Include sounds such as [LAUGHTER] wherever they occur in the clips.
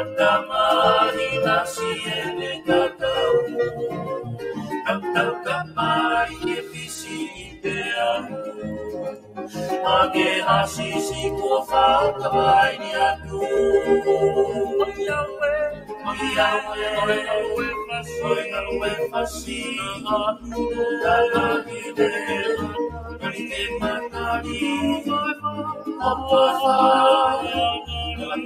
Santa Marina siene kakau Kakau kamai efisi ideamu Age hasisi ko whakawai ni atu Oi awe, oi awe, oi awe fasi Oi awe fasi, atu dalagi de Kari te matari, oi pa, oi pa, oi pa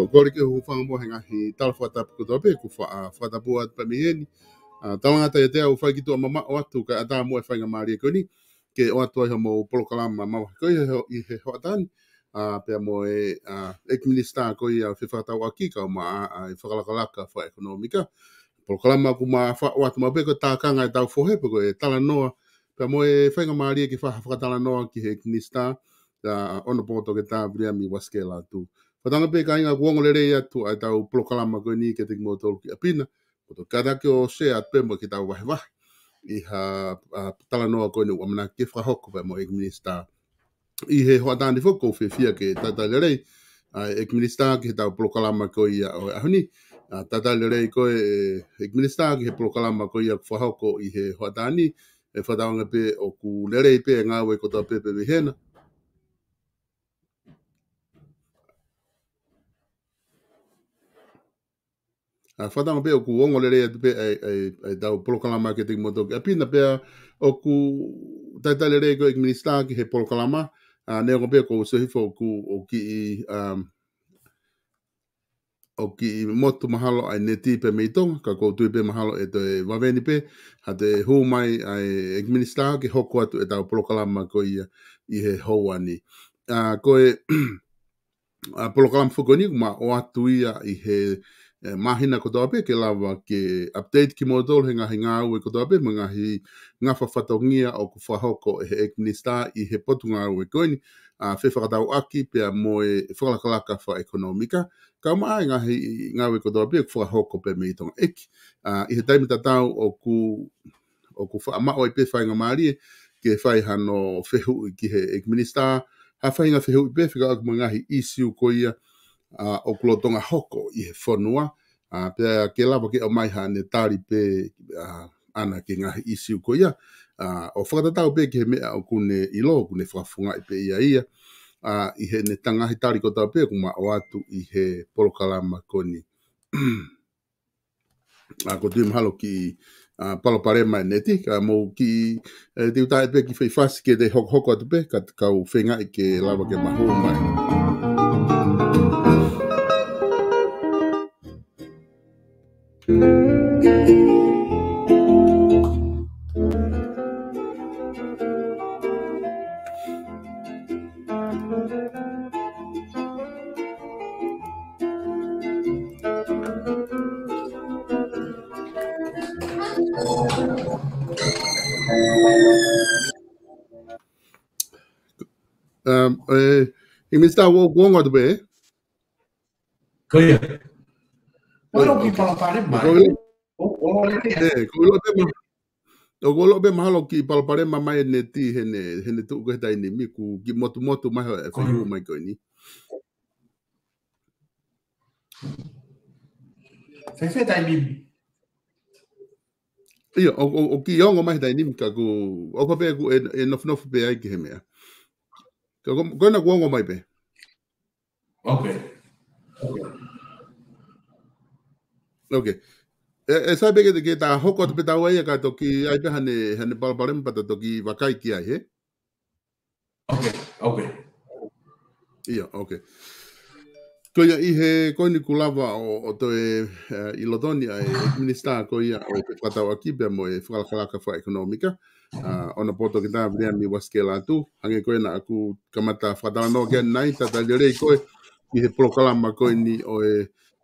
o gore ke hu fanga mo henga hi tal fo ta ku tope ku fa fa ta bua pa mi ni ta wanga ta te au fa ki to mama o atu ka ta mo fa nga mari ko ni ke o atu ho mo polo kala mama ko ye ho i he ho tan a pe mo e a ek minista ko ye fa fa ta wa ki ka ma a fa kala kala ka fa ekonomika polo kala ma ku ma fa o atu ma pe ko ta ka nga ta fo he ko e ta no pe mo e fa nga mari ki fa fa ta la no ki he minista da ono poto ke ta bria mi waskela tu Whatanga pe ka inga kuongo le rei atu ai tau prokalama koe ni ke tiki motoro ki apina. Ko to kata ke o se at pe mo ki tau wahi wahi. I ha tala noa koe ni wamana ke whahoko pe mo ek minister. I he hoa tāne whoko fe fia ke tata le rei. Ek minister ki he tau prokalama koe ia o ahuni. Tata le rei koe e, ek minister ki he prokalama koe ia whahoko i he hoa tāne. E whatanga pe o ku le rei pe ngā wei kotoa pepe vihena. a mo pe oku ongo lele ya pe ai ai ai tau polokala marketing motok a na pe o oku tata lele ko ek minister ki he polokala a ah, ne ko pe ko so hifo oku o ki um o ki mo motu mahalo ai ne ti pe meitonga ka ko tui pe mahalo e toi waveni pe ha te hu mai ai ek minister ki hoko atu e tau polokala ma ko i i he hoani a ah, ko e a [CLEARS THROAT] ah, polokala mfuko ni kuma o atu ia i he e mahina ko tau ke lava ke update ki motol he ngahi ngā ue ko tau ape ma ngahi ngā whawhatongia o ku whahoko e he ek minister i he potu ngā ue koini a uh, whewhakatau aki pia mo e whakalakalaka wha ekonomika ka ma ai ngahi ngā ue ko tau ape ku whahoko pia me tong ek eki uh, i he taimita tau o ku o ku wha amao i pethai ngā maarie ke whai hano fehu ki he ek minister ha whai fehu whehu i pethai ngā ngahi isi u ko ia uh, o kulotonga hoko i he whonua. Uh, ke lawa ke o maiha ne tari pe ana ke ngahi isi uko ia. Uh, o whakatatau pe ke he mea o kune ilo, kune whakafunga i pe ia ia. Uh, I he ne tangahi tari kotau pe kuma o atu i he polokalama koni. uh, [CLEARS THROAT] ko tui mahalo ki uh, palo pare mai neti, ka mo ki uh, te utai pe ki whaifasi ke te hok hoko atu pe, ka kau whenga i ke lawa ke maho mai. Um, eh, imista wo gwongo dbe. Kuya. ogolobe ma haloki palapare ma mai ne ti hene hene tu ko dai ni mi ku gi motu motu ma ha fa yu mai ko ni fe mi o, o, o ki mai ni ka ku o e ai ki he mea. Ka mai Ok. E, e sai peke te ke ta hoko te peta wai e ka toki ai pe hane, hane palparem pata toki wakai ki ai, he? Ok, ok. Ia, ok. Ko ia i he koini kulawa o, o to e uh, Ilodonia e minister ko ia o e pepatau a kipe mo e whakalakalaka wha ekonomika. Uh, ona poto ki tā vrea mi waske la tu. Hange koe na aku kamata whadala no gen nai, tata lirei koe i he prokalama koini o e uh,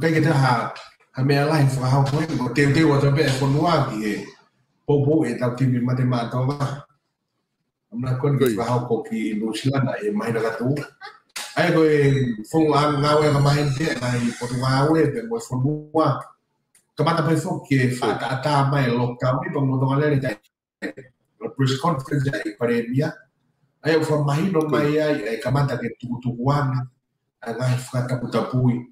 peketa ha ha mea lahi fa ha koe ko te te wa tape ko noa ki e popo e tau tipi mate mātou wa amna kon ki fa ha ko ki no silana e mai daga tu ai ko e fong an nga we ka mai te ai ko tu we pe ko fo noa ka mata pe fo ki fa ta ta mai e lo ka mi pa mo tonga le tai la press conference ai e pare mia ai o mai no mai ai ka mata ke tu tu wa na ai fa ta putapui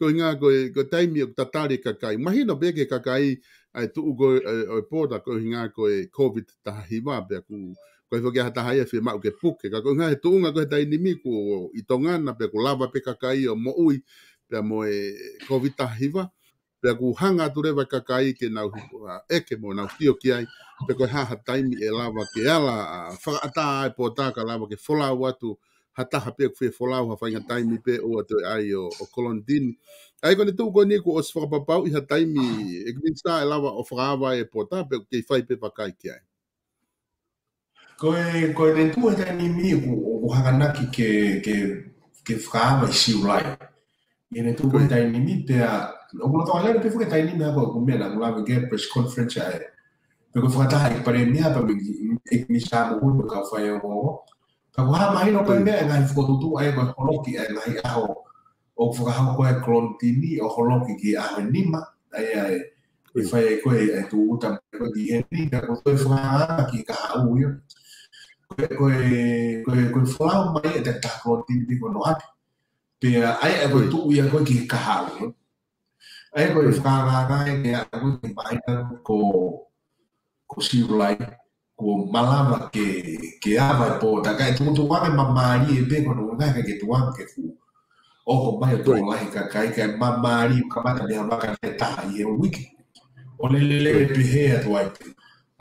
ko inga ko ko taimi o tatari ka kai mahi no beke ka kai ai tu go o porta ko inga ko covid ta hiwa be ku ko fo ga ta haia firma ke puke ka ko inga tu nga ko ta inimi ku i tonga na pe ku lava pe ka kai o mo ui pe mo e covid ta hiwa pe ku hanga tu reva ka kai ke na e ke mo na tio ki ai pe ko ha ha taimi e lava ke ala fa ata e porta ka lava ke fola tu hataha pe fe folau ha fainga taimi pe o te ai o, o Kolondini. Ai kone tau kone ko o se whakapapau i ha ah. taimi e kminsta e lawa o whakawa e pota pe kei whai pe pakai ki ai. Koe, koe te tū e tani mi o hakanaki ke, ke, ke whakawa i siu lai. I ne tū koe tani mi pe a, o kuna tō alera pe whuke tani mi hako kumena ngulawe ke press conference ae. Pe koe whakataha i pare mea pa mi ikmista mo hui pa kawhai o Kau ha mai no pai iya. e ngai whukotutu ai mai holoki ai mai aho o whakahau koe klontini o holoki ki aho nima ai ai e whai e koe e tu utam koe di he ni ka ko koe whakahana ki ka hau ia koe koe koe koe whalau mai e te ta klontini ni kono ati pia ai e koe tuu ia koe ki ka hau ia ai koe whakahana e koe ki mai ko ko siulai ko malama ke ke ava e po ta kai e tu tu wame mamari e pe ko nga ka ke tuan ke fu o ko mai to lai ka kai ka mamari ka ba ka ba ka te ta i e wiki o le le le pe he a tuai pe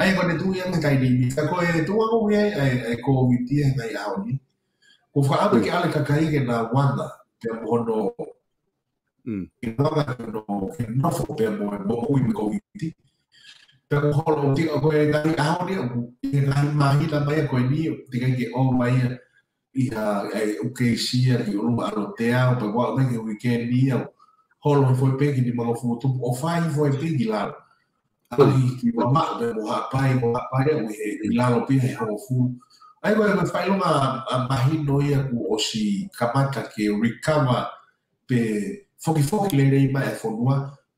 ai ko ne tu yang kai di mi ka ko e tu ko wi ai e ko wi ti e nai a oni ko fa ave ke ale ka kai ke na wanda pe mo no mm i no ka no ke no fo pe mo mo ko wi ko wi ti pero ko lo ti ko e dai ka ho ni ku e dai ma hi la mai ko ni ti ka ke o mai i a e u ke si a i o lo ma lo te a o pe wa me ke wi ke ni a ho lo e foi pe ki ni ma lo fu tu o fai foi pe ki la a i ki wa ma de mo ha pai mo ha pai o e ni la lo pi e ho fu ai wa me fai lo ma a ma hi no i a ku o si ka pa ka ke recover pe foki foki le re i ma e fo noa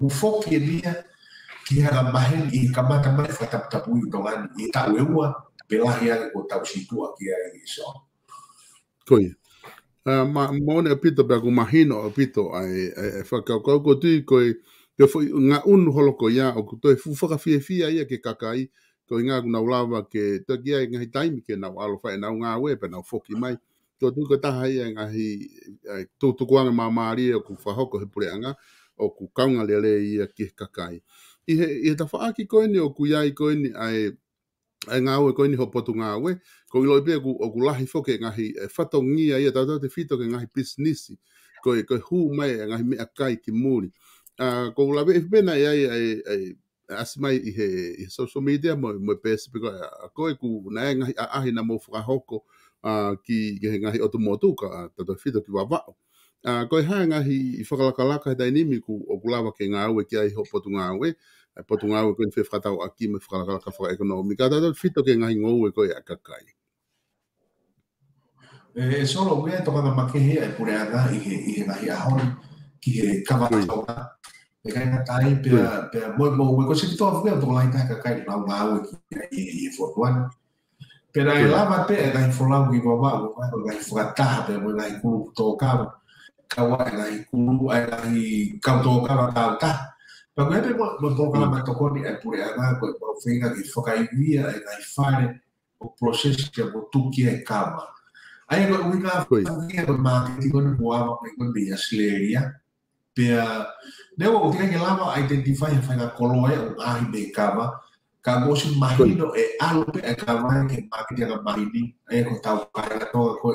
u foki e lia ki hara mahen i kamata mai whatapu i tongan i tau eua pelahi ane ko tau situa ki a i so. Koi. Ah, ma mone a pito pe aku mahino a pito ai whakau kau ko tui koi Ke fo nga un holo ko ya o to fu fa fi fi ai ke kakai ko nga na ulava ke to ki nga time ke na alo fa na nga we pe na foki mai to tu ko ta hai nga hi to tu ko ma mari ko fa ho ko he pure anga o ku kaunga le ia ki kakai. I he, i he ta wha ki koe ni o ku iai koe ai, ai ngā ue koe ni ho potu ngā ue, ko i loipia ku, o ku lahi fwke ngahi e, whato ngia ia tau tau te whito ke ngahi pisnisi, koe, koe hū mai e ngahi mea kai ki muri. Uh, ko ula wei e whena iai ai, ai, as mai i he, i social media mo, mo pēsi piko, a koe ku nae ngahi a ahi na mō whakahoko uh, ki, ki he ngahi otomotu mō tūka, uh, tau tau whito ki wā Uh, ko e hae ngahi i whakalakalaka he dainimi ku o kulawa ke ngā ue ki ai ho potu ngā ue. Ai potu ngā ue koe ni whewhatau a ki me whakalakalaka whaka ekonomi. Ka tātou fito ke ngahi ngō ue a kakai. E eh, solo ue toka da makehe e pure ada i he, i he ngahi ahon ki he kawata ora. E kai ngā kai pia, pia moe mō ue koe se ki toa fukea toko lai tā kakai ni ngā ue ki ai i he fuatuan. Pera e lava pe e ngahi fulau ki wawau, ngahi fukataha pe e ngahi kuru tō kawa. kawa elahi kulu elahi kauto kawa kauta pa koe pe mo mo ka ma to koni ai pure ana ko mo fenga foka i via e nai fare o processo che mo tu e kama ai ko ui ka foka ko ma ki ko mo ama ko ko bia sleria pe ne o ki ka lama identify fa ka koloe o ahi be kama ka mo si mahino e e e ma ka mahini ko tau kaya to ko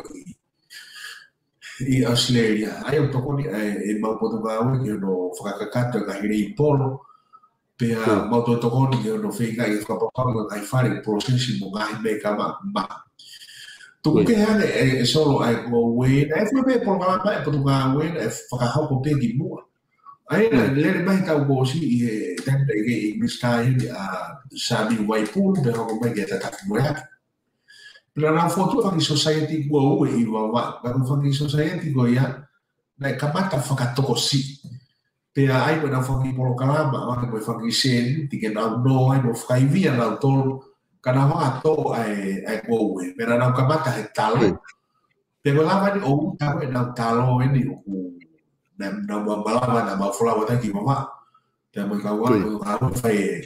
i Australia. Ai un toko ni e mau potu gawe ki no whakakakato ka hirei polo, pe a mau tō toko ni ki no whenga i whakapapau ka kai whare prosesi mo eh, eh, ngahi hmm. me ka ma ma. Tuku ke hane e solo ai ko wena, e whape polo kala mai potu gawe win e whakahauko pe ki mua. Ai le le mai ta ko si e tanda che mi sta a Sami Waipulu, pe però come ki ta tataki moeaki. Ranafo tu faki society gua uwe iwa wa, baru faki society gua ya, na kamata faka kosi. si. Pea ai mo na faki polo kalama, wana mo faki sen, tike na uno, ai mo faka ivia na utolo, kana wanga to ai, ai gua uwe, pera na kamata he talo. Pea hmm. gua lama ni ou, oh, tawe na talo eni oh, uku, oh, na mbalama na mafulawa taki mama, pea mo kawa, mo kawa fai,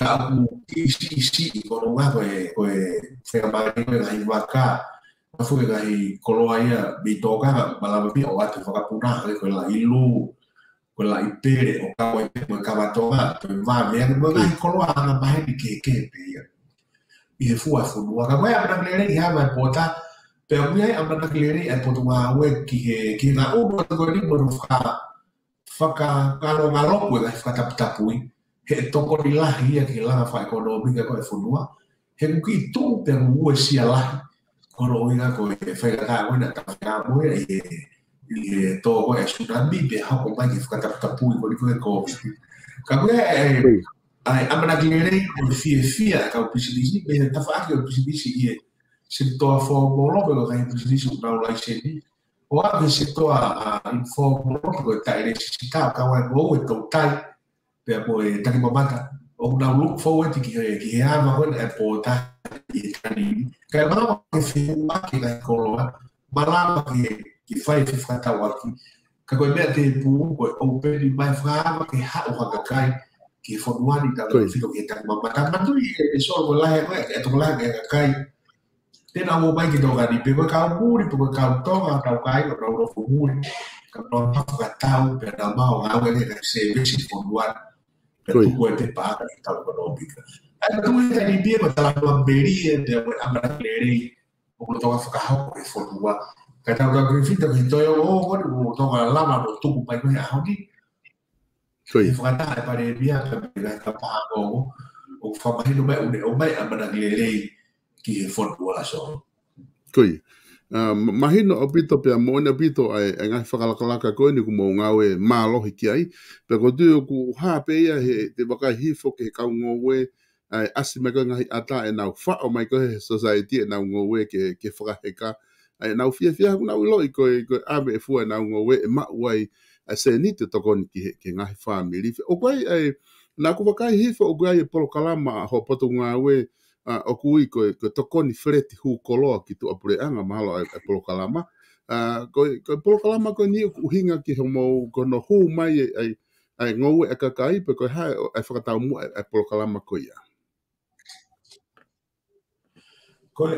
isi koronga koe koe whakamari koe ngai waka afu koe ngai koloa ia bitoka ka malama pia o atu whakapuna koe koe la ilu koe la ipere o ka koe pe koe kawatonga koe wā mea koe ngai koloa anga maheni ke ke pe ia i he fua funua ka koe amana klere i hama e pota pe a mea amana klere e potu ngā ue ki he ki ngā umu koe ni mono whaka whaka ngalo ngalo koe ngai he toko ni lahi ia ke iya langa fa ekonomi no ko e funua he kuki tu te ngu e sia lahi, ko no minga ko e ka ko na ta whaega moe e e to ko e tsunami pe hako mai ki pu ko ni e ko Ka koe e ai e, amana ki fi e fi a ka o pisidisi, me he tawha aki o di si e se mo lo ko kai pisidisi o nau lai seni, o ake se toa whōmolope ko e taere sisi kā, ka wai mou e tau tai, Pe apoi, taki mamata, o na look forward ki he ki he ama hona e po ta i tani ka ma ke se ma ki na koloa ma la ma ki ki fai fi fa ta waki ka ko me te pu ko o pe ni mai fra ma ke ha o ka kai ki fo nuani ta lo fi ko ki ta ma ma ta ma tu i e so ko la he ko e to la ke ka kai te na mo mai ki to ga ni pe ka mu ni pe ka to ma ta kai ro ro fu mu ka no ka ta u pe na ma o ha we ni se ve si fo pergunte paga económica. Então, como ele tem dinheiro, ela lamberia, a brasileira, o botão afogarro, que foi uma. Kata orang Griffith tapi itu yang oh kan bukan orang lama lo tuh bukan punya aku ni. Kui. Bukan tak pada dia tapi dia tak paham oh. Oh, faham ini baik udah oh baik amanah lelei ki for dua so. Kui. uh, mahino o pito pia moni o pito ai e ngai whakalakalaka koe ni kumou ngau e mālohi ki ai. Pia ko tui ku hape ia he te wakai hifo ke he kau ngowe ai asi me koe ngahi ata e nau wha o mai koe he society e nau ngowe ke, ke whakaheka. Ai nau fia fia hu nau iloi koe koe ame e fua e nau ngowe e mauai ai se ni te tokoni ki he ke ngahi whaamili. O koe ai nā ku wakai hifo o koe ai e polo kalama ho potu ngawe ngawe uh, o kui ko to koni freti hu hū koloa ki tu apure anga mahalo e, e polokalama. ko ko polokalama ko ni niin uhinga ki ho ko no hu mai e, e, e ngou e kakai pe ko ha e whakatau mu e, e polokalama koe ia. ko koe,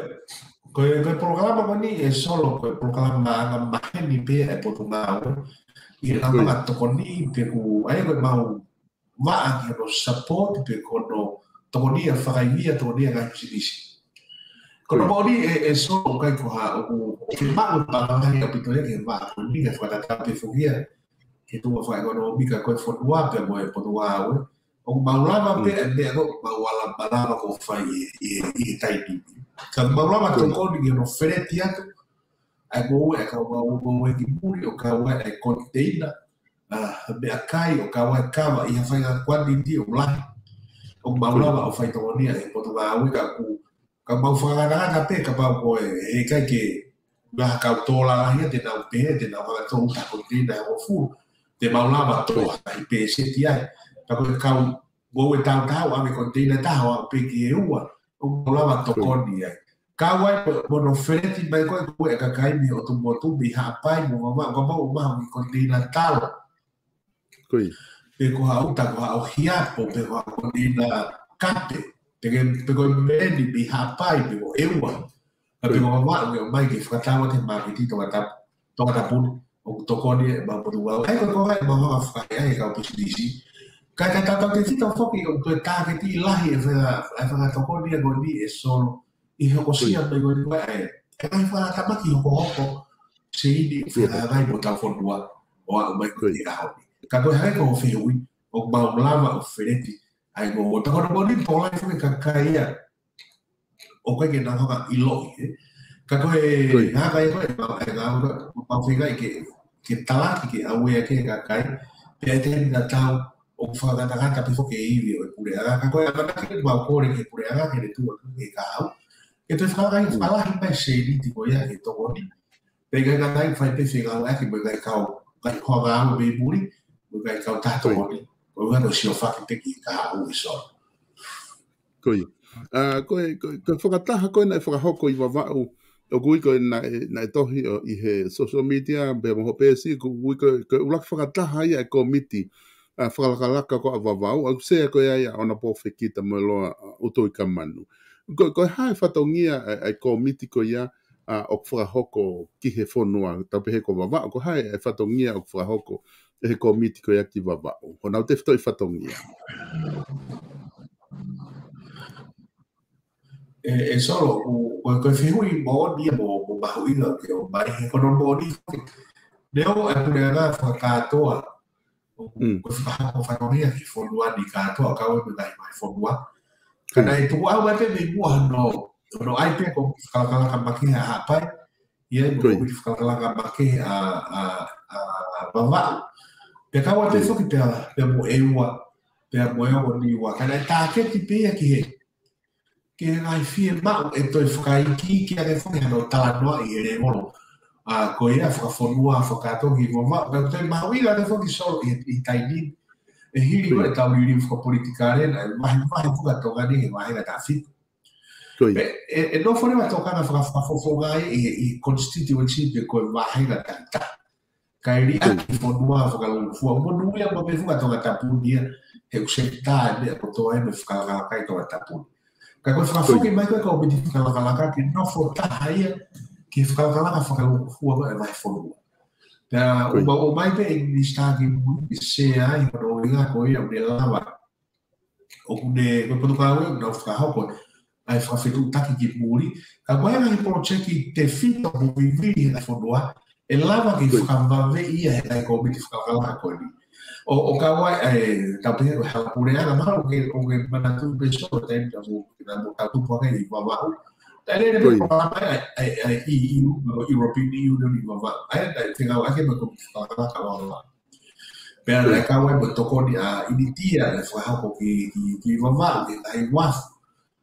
koe polokalama ko ni niin, e solo koe polokalama anga ni pe e potungau. I rama toko ni niin pe ku ai ko mau maa ki support pe ko no tokonia whakaingia tokonia ngai kusidisi. Kono maoni e, e so o kai ko ha o ke mango pakai a pito ke va ko ni ke fa tata pe fugia ke tu fa economica ko fo tua pe mo e potua we o maulava pe e de ko maula balava ko fa i i i tai tu ka maulava to ko ni no feretia a mo e ka mo mo e ki puri o ka wa e container a ah, be akai o ka wa kava i fa ga kwadi di o lai o mamla va o faitonia e poto va u ka ku ka mau fa na na pe ka pa ko e e ka ke na ka to la la hia te na pe te na va to ta ko te na o fu te mamla va to ha i pe se ti ai ka ko ka go we ta ta wa me ko te na ta wa pe ki e u a o mamla va to ko ni ai ka wa mo no fe ti mai ko e ka ka i mi o tu mo tu bi ha pa i mo ma ko ma u ma ko te na ta Koi. pegoa uta goa o hiapo, pegoa konina kate, pege pego meni bi hapai pego ewa, a pego mama o mai ke fatawa te makiti to kata to kata pun o to koni e ba putu ai ko ko ai mama fa ai ka putu disi ka ka ta ta te fita foki o to ta ke ti lahi e fa e fa to koni e goni e solo i ho ko sia pego ni wa e e mai fa ta ho ko ho se i ni fa vai mo ta dua o a mai ko kako hae ko fewi o ba blava o fereti ai go ta ko ko ni pola fo ka kaia o ka ke na ho ilo e kako e ha ka e ba e ga o pa figa ke ke tala ke a ke ka kai pe te na tau o fa ga na ka pe fo ke i vi o pure ga kako e ba ke ba ko re ke pure ga ke tu ke ka au ke te fa ga i fa la hi pa sheri ti ko ya ke to ko ni pe ga ga ga i fa pe figa o ke ba ga ka o ka ho ga o be puri Mwaka i kau tato wane. Koe wano si o whake teki i kaha ue so. Koe. Ah, koe, koe, koe whakataha koe nai whakahoko i wawau o gui koe nai, nai tohi o i he social media, be moho pēsi, ko gui koe, ulaki whakataha ia e komiti a ah, whakalakalaka ko a wawau, e a kusea koe ia ona pofe ki ta mweloa utoi manu. Koe, koe hae whataungia e komiti koe ia, a uh, hoko ki he whonua, tau pehe ko wawa, ko hai e whatongia ok fura hoko, e he ko miti ko yaki wawa, ko nau te fto i whatongia. E, e solo, o e koe whihui mō ni mō mō bahu ila ke o mai he kono mō ni hoki. Neo e kure anga whakatoa, o mm. koe whakako whanonia ki whonua ni kātoa, kawe me dahi mai whonua. Mm. Kana tuku au e pe me mua no, no ai pe ko fala kala ka baki ha apa e ai ko fala kala ka baki a a a baba pe ka wa te so ki te a pe mo e wa pe mo e wa ni wa ka na ta ke ti pe ki he ke na ai fi e ma e to e fuka i ki ki a de fo ya no ta no i e re mo a ko ia fo fo nu a fo ka to ki mo ma pe te ma wi la de fo ki so i i ta i ni e hi ni ko e ta wi ni fo politika re na ma ma fo ka to ga ni ma e, e ta fi E, no fore wa tokanga whakafofonga i, i constituency ko wahera tata. Kai ri a ki fonua whakalungfua. Monu ia mwa me fuka tonga tapunia he kusenta ne ko toa e me whakalaka i tonga tapunia. Kai koe whakafoki mai koe kau midi whakalakalaka ki no fo taha ia ki whakalakalaka whakalungfua e mai fonua. Pea o mai pe English tāki mui ki sea i kono inga koe ia unelawa. O kune, koe potokaa ue, unau whakahau koe. ai whawhiru taki ki pūri, ka waera i cheki te fito bu vivi na whanua, e lava ki whakawave ia ko kai kōmi ki ko ni O, o ka wa e, ka e, pēr e o pure ana maru ke o ke manatu peso o tēm ka bu ki nā mō ka tupua kei i wawahu. Tai rere me kōmama ai, ai, ai, i u no ni i wawahu. Ai, ta te wa ke ma ko ki whakawala ka ka wa reka to ko ni a ini tia, ha ko ki, ki, ki wawahu, ki tai wafu.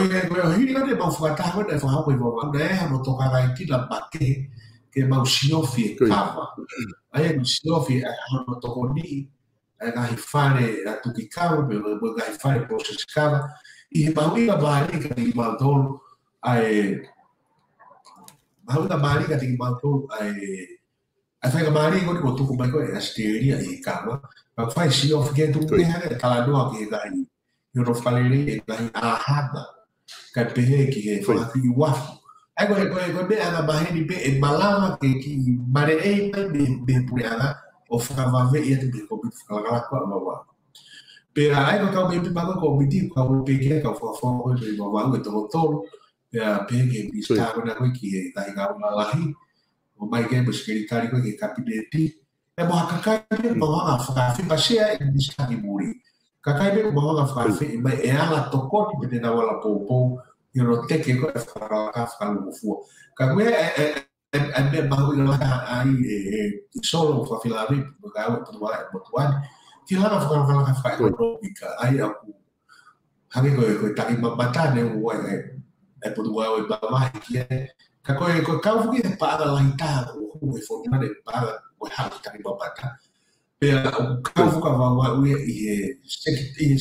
Hiilade bau fua taha ne fua hapo iwa wa ne no toka vai ki la bake ke mau eu fi kawa. Ai no sio fi ha no toko ni ai ga a tuki kawa me mo ga hi fare process kawa i he mau iwa bari ka i mau ai mau iwa bari ka i mau tolu ai ai fai ka bari ko ni ko tuku mai ko e asteria i kawa ma fai sio Eu não falei nem, ele está arrada. kai pehe ki he whaki i wafu. Ai koe, koe, koe me ana maheni me e malama ke ki mare e mai me me pure ana o whakamawe i ati me kopi whakalakala kua ma wafu. Pera ai koe kau me pi mako kua miti kua o pehe kia kau whakafoa koe me ma wafu e tolo tolo pera pehe ke mi stago na koe ki he tahi kao malahi o mai kei mo sikiritari koe ke kapi me pi e mo hakakai me ma wafu whakafi basea e mi stagi muri. Pera Kakai me kumaha ka whase, mai e, e, e, e ala toko ni pene na wala pōpō, i ono teke koe whakarawa ka whakalumu fua. Ka koe e mea mahu i lana ai i solo kwa filari, kwa kai au patua e motuani, ki lana whakarawa ka whakaekonomika, ai au ku hangi koe koe taki mamatane u wai e e patua au e mamahi ki e, ka koe koe kaufuki e paara lahi tā, o hui e whonane paara koe hangi taki mamatane, pea o kau fuka wawa ue i he set, i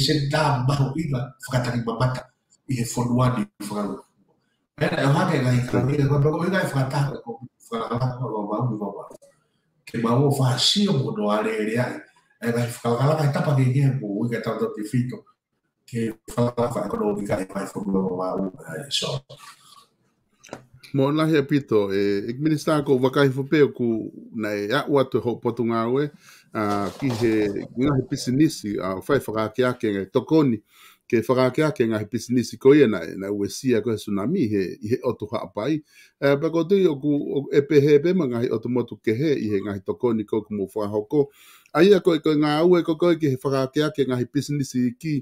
mo na he pito, e, eh, ik minister ko wakai fopeo ku na e eh, atu ho potunga ue, ki he ngahi pisi nisi a uh, whai whakaake ake ngai tokoni ke whakaake ake ngahi pisi nisi ko ia nai nai ue sia koe tsunami he, he otu haa pai uh, pako tui oku e pehe pe ma ngahi otu motu ke he i he ngahi tokoni ko kumu whahoko a ia koe koe ngā ue ko koe ke he whakaake ake ngahi pisi nisi ki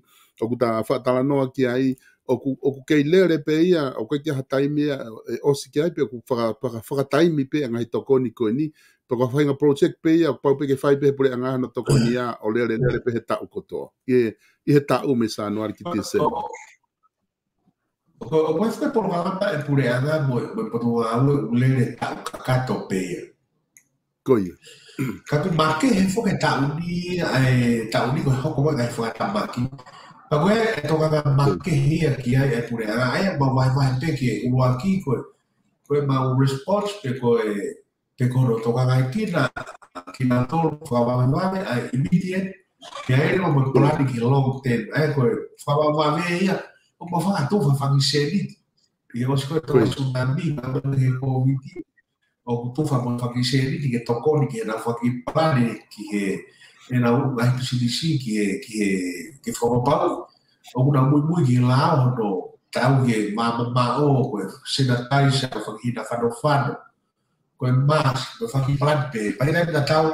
oku ta whatala noa ki ai oku oku kei lere pe ia o koe ki ha taimi e osi ki ai pe oku whakataimi pe ngahi tokoni koe ni toko whainga project pe ia, pau peke whai pehe ele angahana toko nia o lele lele pehe o kotoa. I, i he tau me sa anuari ki te O pues te por gata e pureada mo mo to au le le tau kakato pe mas Koi. Ka tu marke he fo ke tau ni e tau ni ko hoko ba ngai fo ta maki. Pa koe e toka ka marke he ia ki ai e pureada ai ba vai vai pe ki u aki ko. Koe ma response pe te kono toka kai kina, kina tolu whawawame ai immediate, kia ere o mo kolani ki long ten, ai koe whawawame ia, o mo whakatofa whakiseniti. Ia osi koe toka tsunami, ka koe he COVID-19, o kutufa mo whakiseniti ke tokoni ki na whakipane ki he, e na u ai PCDC ki he, ki he, ke whawapau, o na mui mui ki he o no, tau he mamama o koe, senataisa whakihina whanofano, Gwen Mars, we van die brandbe. Bij dat dat tahu,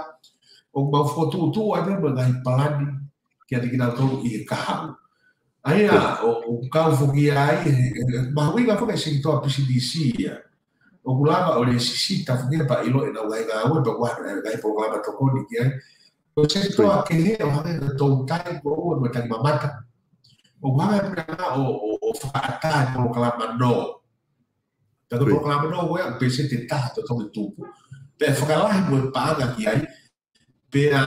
ook oh, ba fo tu ada bagai pelan kita kita tahu ia kahau. a o kau fogi ai, mahui kau fogi sing di si ya. O oh, kulama oleh sisi tafungin pak ilo ina wai gawe bawa gai program atau kodi ya. O sing tua kini orang tahu tai bawa ma mamata. O gawe pernah o oh, o fakta kalau kelamaan no. Quando eu proclamava, não, eu pensei tentar tocar um tubo. Ficar lá em paga que aí, pera,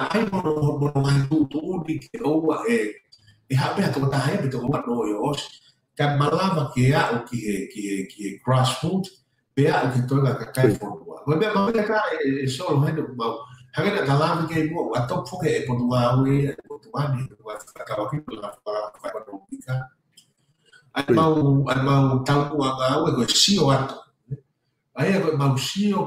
ma tu tu di ke o wa e rapaz, que eu tava aí, então, mano, eu acho, ke a malava que é o que é, que é, que é grassroot, pera, o que toda a cacá é formada. Mas minha mãe, cara, é só, mano, mal, Hakana kalama ke mo atau poke e wa we potua ni potua ka wakil la fa fa ka mau ai mau talu anga o ko sio atu ai ko mau sio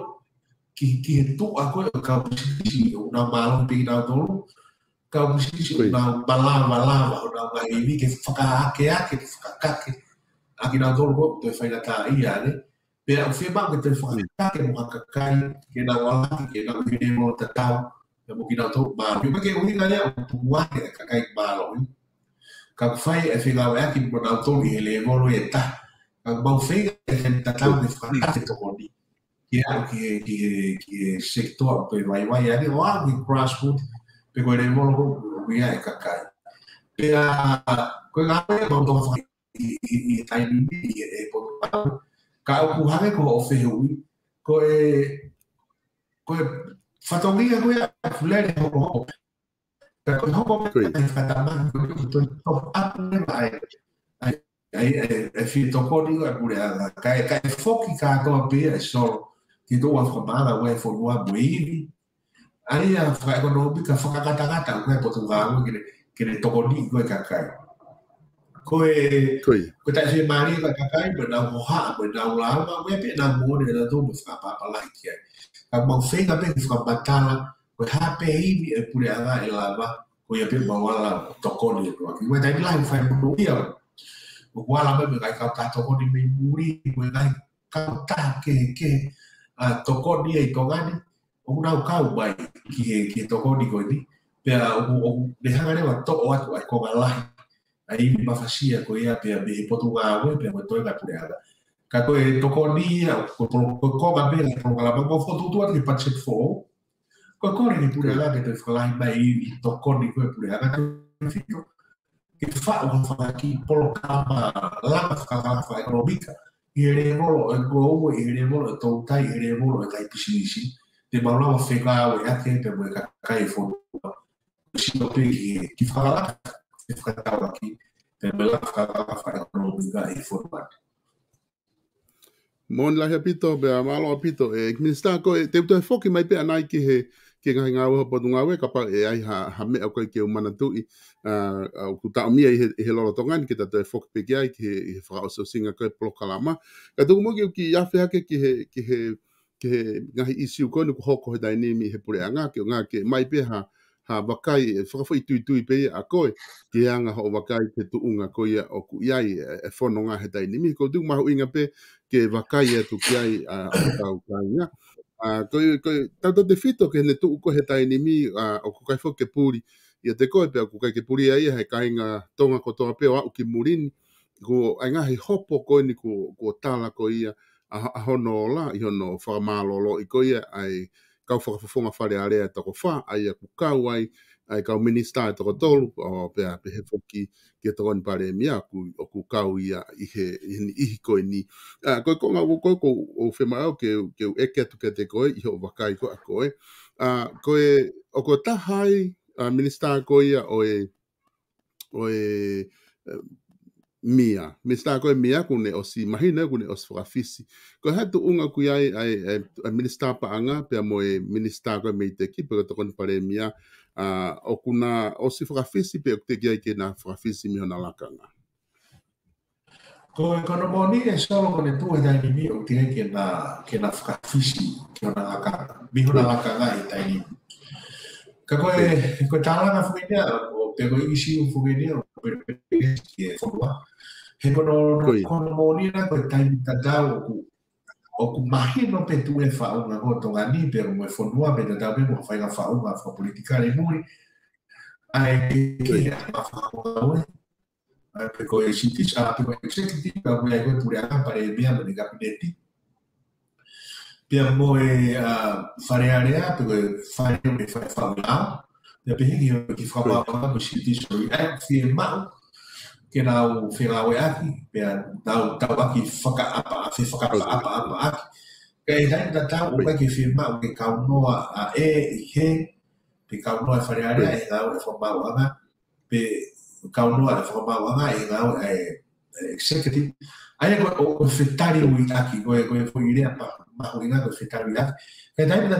ki ki tu a ko kau si o na malo pe na tolu kau si si na bala bala o na mai ni ke faka ke a ke faka ka ke a ki na tolu ko te fai na ta ia ne pe o fe ba ke te faka ka ke mo ka kai ke na wala ke na ki mo ta tau ke mo ki na tolu ba yo ke o ni o tu wa ke ka malo ni ka fai e fina o e aki mo na toni e le mo e ta ka mau fai e fina ta tau de fani a te toni ki a ki e ki e ki e sektoa pe vai vai a de o aki crossfoot pe koe re mo lo ki a e kakai pe a koe ngā pe mo to fai i e tai nini i e po tu ka au ku hake ko o fehui koe koe fatongi e koe a fulere ho ho ho แต่ก็เขาบอกไม่ได้ฝ่ายตามบ้านตัวตบอัพไม่ไหวไอ้ไอ้ไอ้ฟิโตโคดีว่ากูเนี่ยกายกายฟอกกาตัวเปียสอที่ตัวอันของบ้านเราเว้ยฝนว่าบุยอันนี้ฝ่ายก็โนบิกับฝ่ายกาตากาตาเว้ยปตุกาเว้ยกินกินโตโคดีเว้ยกากายคุยคุยแต่เชื่อมานี่ก็กากายเหมือนเราหัวเหมือนเราล้างมาเว้ยเป็นนางโมเนี่ยเราต้องบุกฝ่าปลาปลาไหลเกี่ยกับบางเฟ้งกับเป็นฝ่าปลาตา hapeini e pule ala e lava o ia pe mawala tokoni e loa. Kiwe tai lai whai munu ia. O kua lama me kai kau tokoni me muri, me kai kau tā ke ke ah, tokoni e tongani. O oh, nau kau mai ki e ki tokoni koe ni. Pea o ne hangarewa toko atu ai konga lahi. Ai mi mawhasia koe ia pea me e potu ngā ue pea me toenga pule ala. Ka koe tokoni ia, koe konga mele, konga lama, koe fotu tu atu ki patset fōu. ko kore ni pura la ke te fala i mai i to koni ko pura la ke fiko ke fa o fa ki polo kama la fa fa fa e robika i ere volo e go u i ere volo e tonta i ere volo e kai pisinisi te malo o fe ka o ya ke te mo e ka kai fo si o pe ki ki fa la e ke fa ta wa ki te me la fa fa fa e robika i fo ma Mon la hapito be a malo hapito e minister ko te to foki mai pe anai ki he ke ngai ngā oha potunga we, ka pā e ai ha, ha mea koe ke umana tui, uh, uh, ku tau mia i he, i he lora tonga ni, ki tato e whoki peke ai, ki he, i he whakao so singa koe polo kalama. Ka tuku ki uki i awhi hake ki he, ki he, ki ngahi isi uko, ni ku hoko he dai nimi he pure a ngā, ki o ngā ke mai pe ha, ha wakai, e whakafo i tui tui pe a koe, ki he anga ho wakai te tuunga koe o ku iai, e, e whono ngā he dai nimi. Ko tuku mahu inga pe, ke wakai e tu ki ai a, a, a, a, a koi koi tanto te fito ke le tu ko ta tai a o ko kai foke puri I te koe pia kukai ke puri aia he kainga tonga ko toa peo au ki murini ko ai nga he hopo koe ni ko, ko tala ko ia a, a hono o la i hono whakamalolo i ko ia ai kau whakafafunga whare a rea tako wha aia kukau ai ku ai kau minister e to tolu, o pe a pehe foki ki e toko ni pare e mea, o ku kau ia ihe, ihe, ihe koe ni. Uh, ko konga wo koe ko o whema o ke, ke u eke atu ke te koe, i o vakai ko a koe. Uh, koe, o koe tahai uh, minister ko ia o e, o e uh, mia. Minister ko mia kune o si mahina kune o si ko ha hatu unga kui ai, ai, ai, ai minister pa anga, pe a mo e minister koe meiteki, pe ka toko pare mia, uh, o kuna o si whakawhisi pe o te kia i kēnā whakawhisi miho nā lakanga. Ko e kono moni e solo ko ne mi tue taini mio tine ke kēnā whakawhisi miho nā lakanga, miho nā lakanga i e taini. Ka koe, koe tālanga whukenea, o pe koe isi u whukenea, o pe koe isi e whakua. He kono, kono moni na e koe taini tatau ku okumahin no pe tu e fa una go to ngani pero mo fo no be da be mo fa ga fa uma fa politica le muri ai ke ya fa o ai pe ko e siti a pe ko e siti ka mo e go tu ya pa e bia mo ni gabinetti pia mo e a fare area pe ko fare mo fa fa una ya pe ki fa ma ma ko siti so ai fi ma que o whenga aki, pia tau, tau apa, whaka apa, apa, apa aki. o a e i G, pe e e e e whamau e, e executive. Aia koe o whetari ui aki, koe koe koe i rea maho i koe whetari aki. Kei taimi ta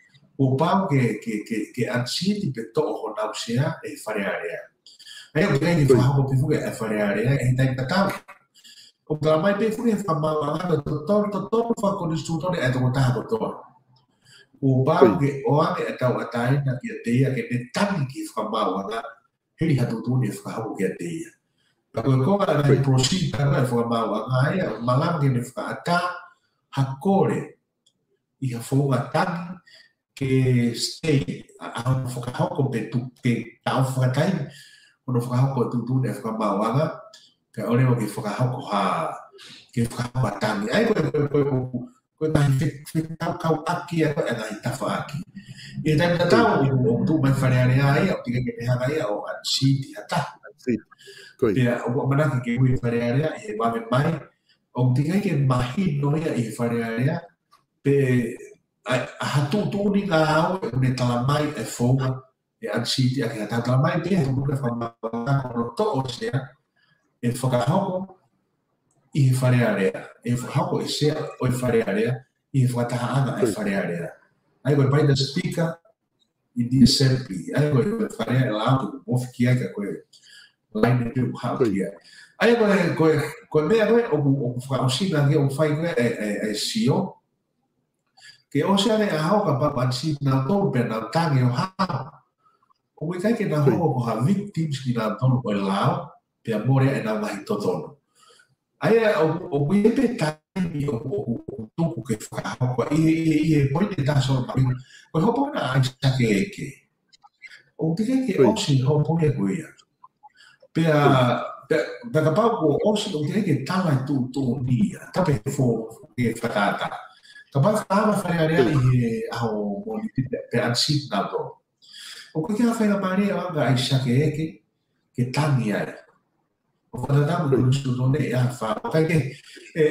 o pau que, que, que, que ansieti pe to'o nausea e wharearea. Hei o kei ni whahapo pe fuke e wharearea e hitai katawe. O kala mai pe fuke e whamawangana to tōru to tōru whakone O pau ke oa ke atau ataina ki a teia ke ne tani ki whamawanga heri hatu tūne e whakahapo ki a teia. Ako e koa e nai prosi tanga e whamawanga malam ke ne whakata hakore i ha que ao foka hau tau y ke ha que con y aki y tu tao fare ahí ai o que que ha ai o si ata así a de que fare o tiene que mahi a hatutuni ngā hau me tala mai e whonga e ansiti ake eh. e a tala mai te he muna whamata kono to o e whakahoko i he whare area e whakahoko e sea o e e i area i he whakataha anga e whare area ai koe pai da speaker i dia serpi ai koe whare area la atu mofi ki aika koe laine tu hau ki aika ai koe koe koe mea koe o ku whakausina ki o ku whai koe e sio ke o sia le aho ka pa pa si na to pe na ta ni o ha o we kai ke na ho ko ha vi tips ki na to ko la pe amore e na mai to to ai o we e pe ta ni o ko to ko ke fa ha ko i i i ko ni ta so ma ni ko ho po na sa ke ke o te ke ke o si ho po ke ko ia pe a da ka pa ko o si o te ke ta ni tu tu ni ta pe fo ke fa ta ta Capaz stava a fare e ao peanci na do. O que a fare mare a ga isha que que que tani ai. O fada da mo chu do ne a fa. O que que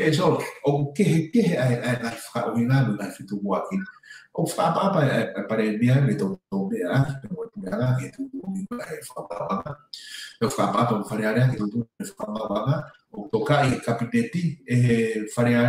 é só o que que é a a fa o ina do na fitu wa que. O fa pa pa pare mia me do do me a que mo tu ga que tu me fa pa pa. Eu fa O tocai e capinete faria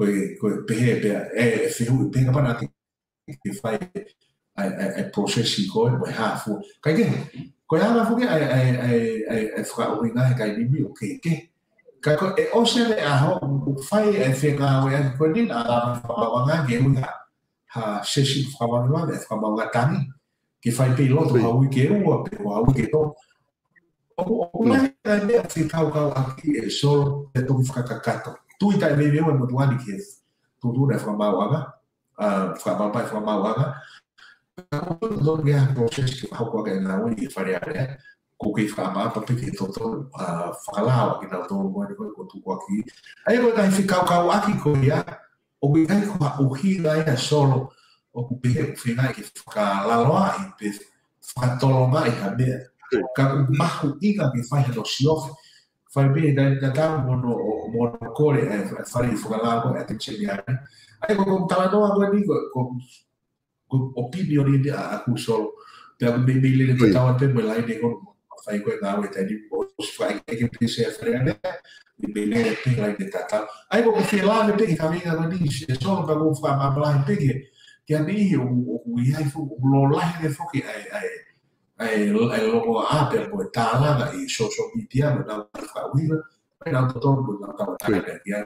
koe koe pehe pe e se hu pe ka pana ke fai a a a process i koe we ha fu ka ke ko ya ma fu ke a a a a a fra o ina ka i bi o ke ke ka ko e o se le a ho fai e se ka o ya ko ni na ra fa ba na ke mu na ha se si fra ba na le fra ba na ta ni ke fai pe lo ha u ke o pe o u ke to o o ma ka ne a fi ka ka ki e so e to fu ka ka ka to Tuita BBM memutuani kes. Turun from bawah apa? Uh, from bawah, from bawah apa? Todo ya proses que bajo kwa kena wani fare ale. Kuki fama apa piki toto falau kina to wani ko ko tu kua ki. Ai tai fi kau kau aki ko ya. O bi kai ko uhi lai ya solo. O ku pe fina ki fika la loa i pe tolo mai ha be. Ka mahu iga ki fai lo siofi. fare bene da, da tambono o monocore eh, fare il fuoco e insegnare ecco con Talanova amico con, con opinioni a cui solo per me mille che stavo a tempo l'hai detto fai quella e te li posso fare che pensi a fare a me mi bene per l'hai detto ecco con filare perché cammina la dice solo per non fare ma perché che a me io un un un un un un un un un un ai ai logo a pe po tala i social media me na fa wina me na to to na ta ta ya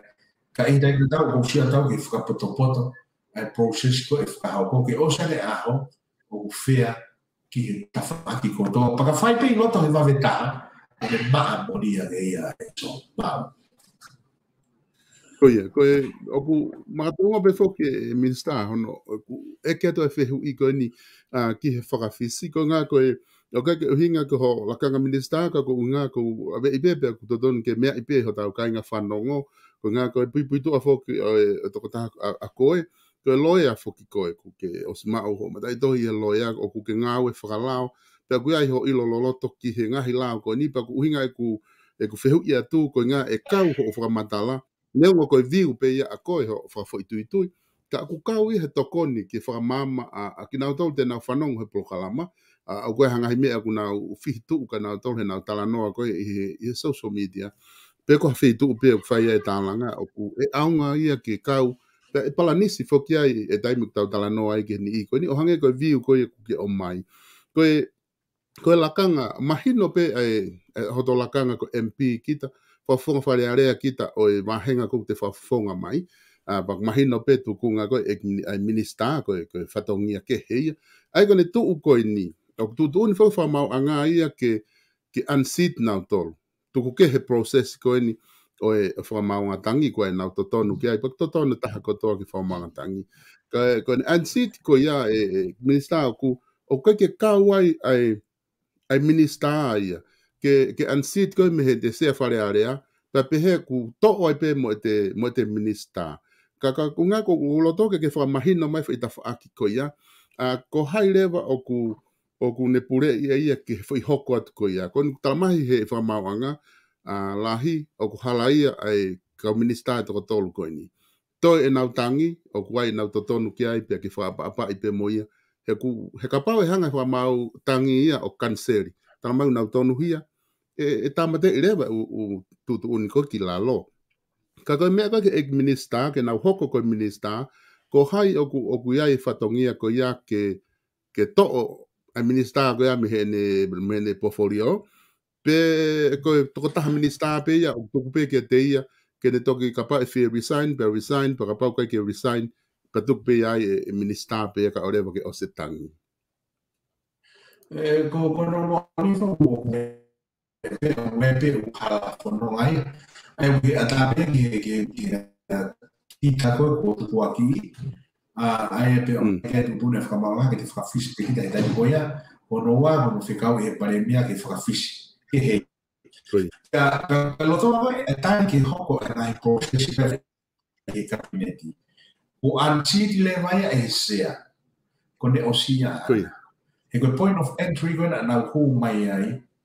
ka i dai na ta ko si ta ki fa poto poto ai process ko e o sa le a o fea ki ta fa ki ko to pa ka fa pe no ia e ko koe, ko o ma tu ma befo ke minsta hono e ke to fe hu iko ni ki he fa fisi ko nga ko o ka ke hinga ko ho la ka ka ko nga ko a be ipe pe ku to ke me ipe ho ta ka nga fa no ngo ko nga ko pui pui to a fo ke to ko a koe, e ko loya fo koe, ko ku ke o sma o ho ma dai to ye loya o ku ke nga we fa ka lao pe ku ai ho ilo lo lo ki he nga hi lao ko ni pa ku hinga e ku e ku fehu ia tu ko nga e kau ho fa matala Nē ngā koe viu pe ia a koe ho wha wha itu itui. Ka aku kau i he tokoni ki wha māma a, a ki nāu tau tēnā whanong he polokalama. A koe hanga hi mea ku nā uwhihi tuu ka nāu tau he nāu tala noa koe i he, i he social media. Pe koha whihi tuu pe wha ia e tālanga o ku e aunga ia ki kau. Pe e pala nisi whoki ai e daimu tau tala noa i ke ni i koe ni. O hange koe viu koe e kuke o mai. Koe, koe lakanga, mahino pe e, e hoto lakanga ko MP kita. Koe fafonga fare area kita o e mahenga ko te fafonga mai a bak mahino pe tu kunga ko e minista ko e fatongia ke hei ai ko ne tu ko ni o tu tu ni fafonga mau anga ia ke ke unseat now tol tu ko ke he process ko ni o e fa mau nga tangi ko e na to tonu ke ai pak to to tonu ta ko to ki fa mau nga tangi ko ko unseat ko ya e, e minister ko o ko ke kawai ai ai minister ai ke ke unseat ko me te se fare area pa pehe ku to o pe mo e te mo e te minister ka ka ku nga ko lo to ke ke fa mahi no mai fa aki ko ya a ko hai leva o ku o ku ne pure ia ia ke foi hoko at ko ia kon ta mahi he fa ma wanga a lahi o ku halai ai ka minister to to ko ni to e nau tangi o ku ai nau to to nu ki ai pe ke fa pa pa i pe mo ia he ku he ka pa we hanga fa ma tangi ia o kanseri ta mai e, e tamate i rewa u, u tutu uniko ki la lo. Ka koe mea koe ke ek minister, ke nau hoko koe minister, ko hai oku, oku ia i fatongia ko ia ke, ke to'o a minister koe ia mihene, mihene portfolio, pe koe toko taha minister pe ia, o pe ke te ia, ke ne toki kapa e fie resign, pe resign, pa kapa koe ke resign, ka tuku pe ia e, e minister pe ia ka orewa ke osetangi. Eh, ko kono wa ni so pe me pe u ha fono ngai ai we ata pe ni ke ki i ta ko ko tu ko ki a ai pe o ke tu bune fra ma ke te fra fish pe ki ta ko ya o no wa no se ka e pare mia ke fra fish ke he ka ka lo to vai ata ki ho ko na i ko se pe ke kabineti o anti le vai e sea kone osia e ko point of entry ko na na ko mai ai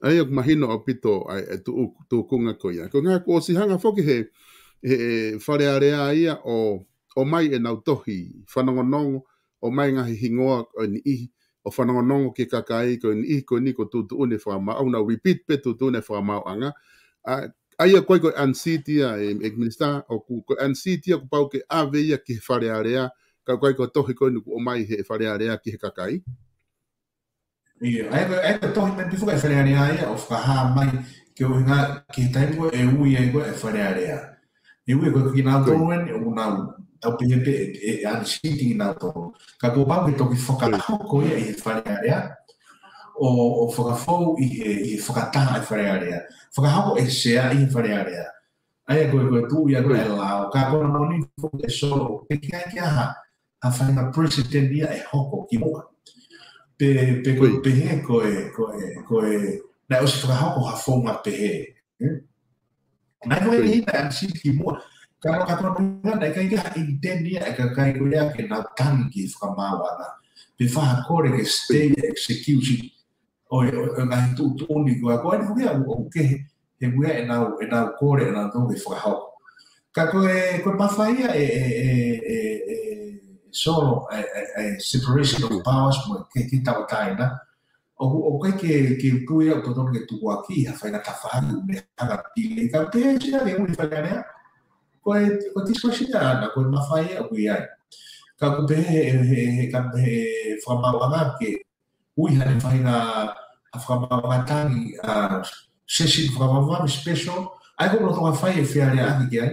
ai ok mahino o pito ai e tu tu kunga ko ia ko nga ko si hanga foki he e fare area ai o o mai en autohi tohi fanango nong o mai nga hingoa o ni i o fanango nong ke kakai ko ni ko ni ko tu tu une fa ma au na repeat pe tu tu une fa ma anga ai ko e, e ko an city a e ekminista o ko an city ko pau ke ave ya ki fare area ka ko ko tohi ko ni o mai he fare ki ke kakai Ia, aega aega tohi me pifuka e wharearea ia, o whakaha mai, ke o hinga, ki hitai mua e ui e koe e wharearea. E ui e koe ki nā tōru ene, o nā au pehepe e, e, e ane shiti i nā tōru. Ka kō pau ki toki whakahoko ia i wharearea, o, o whakafou i, e, i whakataha e wharearea. Whakahoko e sea i wharearea. ai koe koe tū ia koe e lao, ka kōna moni fuku e solo, e kia kia ha, a whainga president ia e hoko ki mua. pe pe ko pe he ko e ko e ko e na o se fraha ko hafo ma pe he na ko e ni na si ki mo ka ka ka na na ka ka intendia ka ka ko ya ke na tan ki fra ma wa na pe fa ko re ke ste execute o e na tu tu ni ko ko ni ko ya o ke he mo ya na o na ko re na to be fraha ka ko e ko pa fa ya e e e e e sono eh, eh, separation of powers mo ke ke tau tai na o o ke ke ke tu ia o tono ke tu wa ki ha fai na ta fa ni me ha ti le ka te si na un fa ne ko e ko ti so si na na ko ma fai o que ka ku pe he ka he fa ma wa na ke ui ha fai na a fa ma wa ta ni a ah, se si fa ma wa special ai ko no to fai e fa ia ni ke ai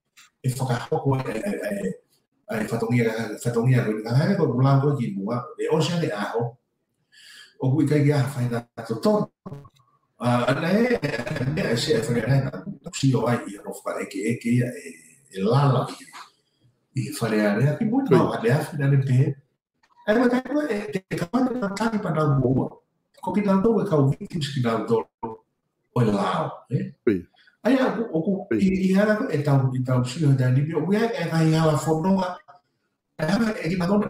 infocarro qua è, è, fattonia lui canale con blanco di mua e osha de aho o cui kai ya fai da to a ne ne se fa ne na si o ai ro fare che che e lala e fare a ne che molto no a le afina le pe e ma kai e te kamane na kai pa na mua ko ki na do ka o victims ki na do o lao eh eu ia eta opzio da liburuak eta iyala formua eta egin adon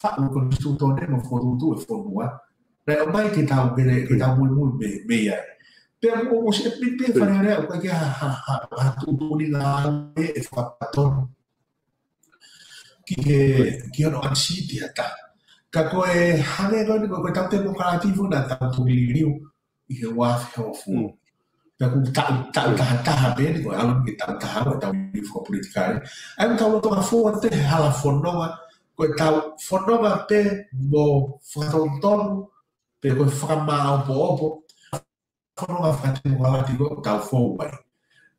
fa lo konstruto nemo formutu e formua. Da obai que tá bele que tá muito muito bem meia. Pero o se pipe farere o que ha ha ha tu tu ni la e eh, fator. Que que no ansitia tá. Kako e hanero ni ko tante mo kreativo na tanto libriu. Ike wa fe ofu. com tahabeeni go alam ki tau tahawa tau ni fo politikare ai tau to fo te hala fononga ko tahu fononga pe bo fatonton pe ko fama o po opo fati fatu wala ti go tau fo tahu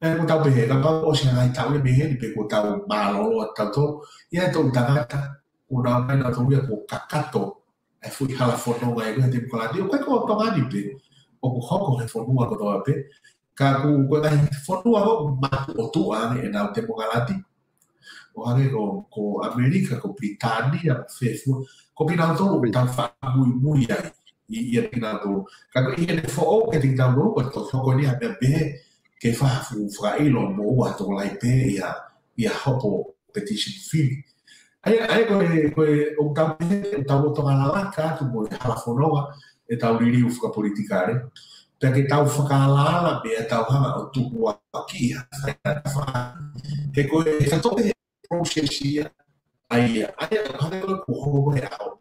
ai ko tahu pe ga tahu o sina ai tau tahu ni pe ko tau itu, tau to ia to tangata una mena to ia ko kakato aku fui hala fononga e ko te ko la dio ko pe o ko hoko he fononga ko ka ku ko ta fo tu ago ma o tu ane e na te mo galati o ane ko ko america ko britania ko fefu ko pina to ko ta fa mu mu ya i i ti na to ka ko i ne fo o ke ti na lo ko e to so ko ni a be be ke fa fu fra i lo mo wa to la i pe ya ya hopo petition fin ai ai ko ko o ta pe ta mo to ka tu mo ha fo no e, e ta uriri u fra politikare eh? Taquetaucalala, Betauha, Tuhuaki, reconheça toda a consciência aí. Aí, quando eu corro real,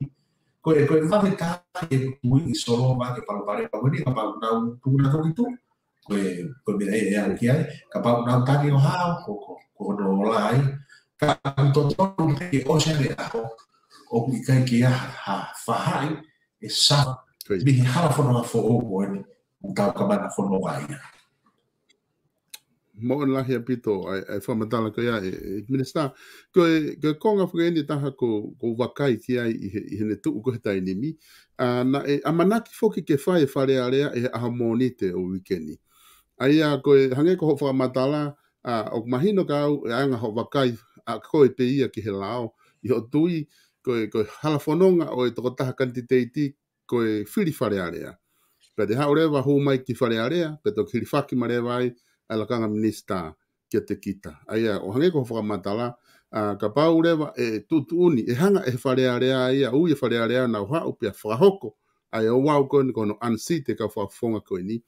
quando eu vou evitar que tu só não que para o pare para o para na para com tu, que que me dei a que é, para na tani o ha, com no lá aí, todo que o se o que que que a fa mi essa, me hala fora o bueno. tau ka mana whono waia. Mo on lahi a pito, ai, ai whamatala ko ia, e, e, minister, ko ko e konga whuka ene taha ko, ko wakai ti ai i, he, i hene tuku ko hetai nimi, a, na, e, e a manaki ki ke whae whare area e aha mōni o wikeni. Ai ya ko hange ko ho whamatala, a o mahino ka au, e ho wakai, a ko e ia ki he lao, i ho tui, ko ko halafononga o e toko taha ti ko fi whiri whare area. Ia. Pe te hao rewa hu mai ki whare area, pe tō kiri whaki ma rewa ai, ai lakanga minister ki te kita. Ai o hange whakamatala, ka pau rewa e tutu uni, e hanga e whare area ai a ui e whare area na ua upi a whakahoko, ai o wau koe ni kono ansi te ka whakafonga koe ni.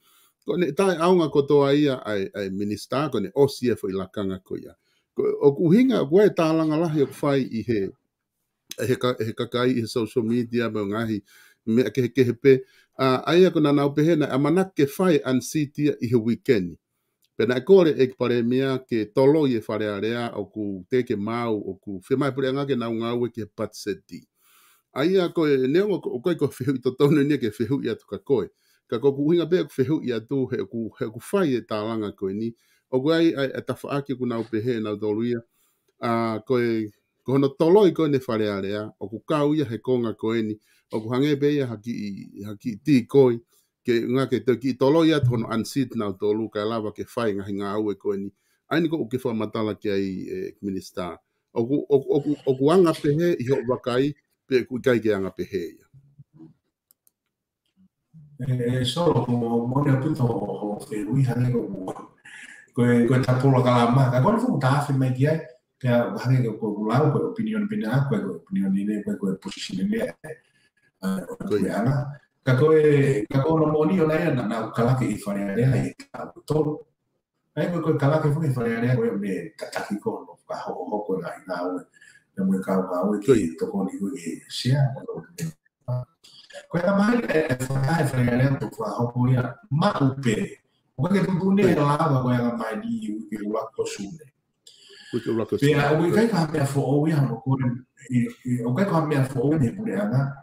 Ko ne tae aunga kotoa ia ai, ai minister, ko ne osie fo i lakanga koe ia. Ko, o kuhinga, kua e tālanga lahi o kwhai i he, e he, ka, e he kakai i social media, mo ngahi, me ke he, ke pe, uh, aia kuna nau pehena a manake whai an sitia i he weekend. Pena e kore e ki pare mea ke tolo i e whare area o ku teke mau o ku whemai pere anga ke nau ngāwe ke patseti. Aia ko e neo o ko, koe ko whihu i to tounu nia ke whihu i atu ka koe. Ka koe ku uhinga pe ku whihu i atu he ku, he ku whai e tālanga koe ni. O koe ai e tafa ake ku nau pehe e nau toluia. Ko e kohono tolo i koe ne whare area o ku kau ia he konga koe ni. o ku hange be ia haki i haki i ti koi ke nga ke te ki tolo à, ia tono ansit na tolu ka lava ke fai nga hinga au e koe ni aini ko uke wha matala ke ai eh, minister o ku, o, o, o, o ku anga pehe i ho wakai pe ku kai ke anga pehe ia Eh, solo como mone puto o ferui hange ko koe koe tapola kala ma ka kono fu ta fe mai dia pe hange ko ko lao ko opinion pina ko opinion ni ne ko ko position ne to yana ka e ka no moni ona yana na kala ke ifare ya e ka to ai ko kala ke fue ifare ya ko me ka ko no ka ho ho ko na na o na mo ka ba o ke to ko ni ko e sia ko ta mai e fa ifare ya to fa ho ko ya ma u pe o ke tu ne la ba ko ya mai ni u ke wa ko su ne Pea, o kai ka mea fo o ia kore, o kai ka mea fo o ne ana,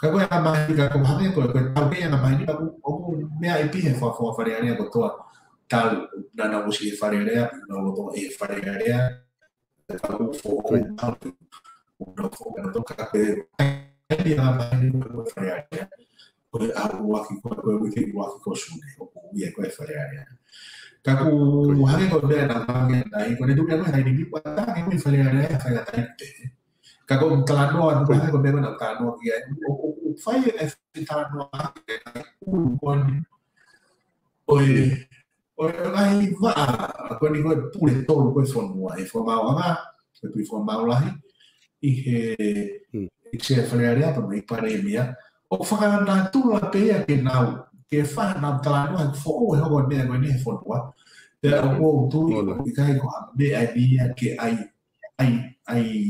kakweha mahiga ko maheko ko tauke na mahini ba ko mea ai pihe fa fa fa rea ko toa tal na na musi fa rea na ko e fa rea ta ko fo ko tal no ko no to ka pe ai na mahini ko fa rea ko a wa ki ko ko wi ki wa ki ko su ne ko e ko fa rea ka ku ha ko be na ma ngai ko ne du ni ko ha ni bi pa ta ni fa rea fa ta ni Kako bom talanovan, kaj bom imel na kanu, je fajn, efektivno, on, oi, oi, ai, va, ako ni ko pule tolu ko son mua, e forma o ama, e tu forma o lahi, i he, i se falearea pa mai pare mia, o fa na tu la peia ke nau, ke fa na talanovan fo o ho ko me ko ni fo tua. Te o tu i kai ko me ai mia ke ai ai ai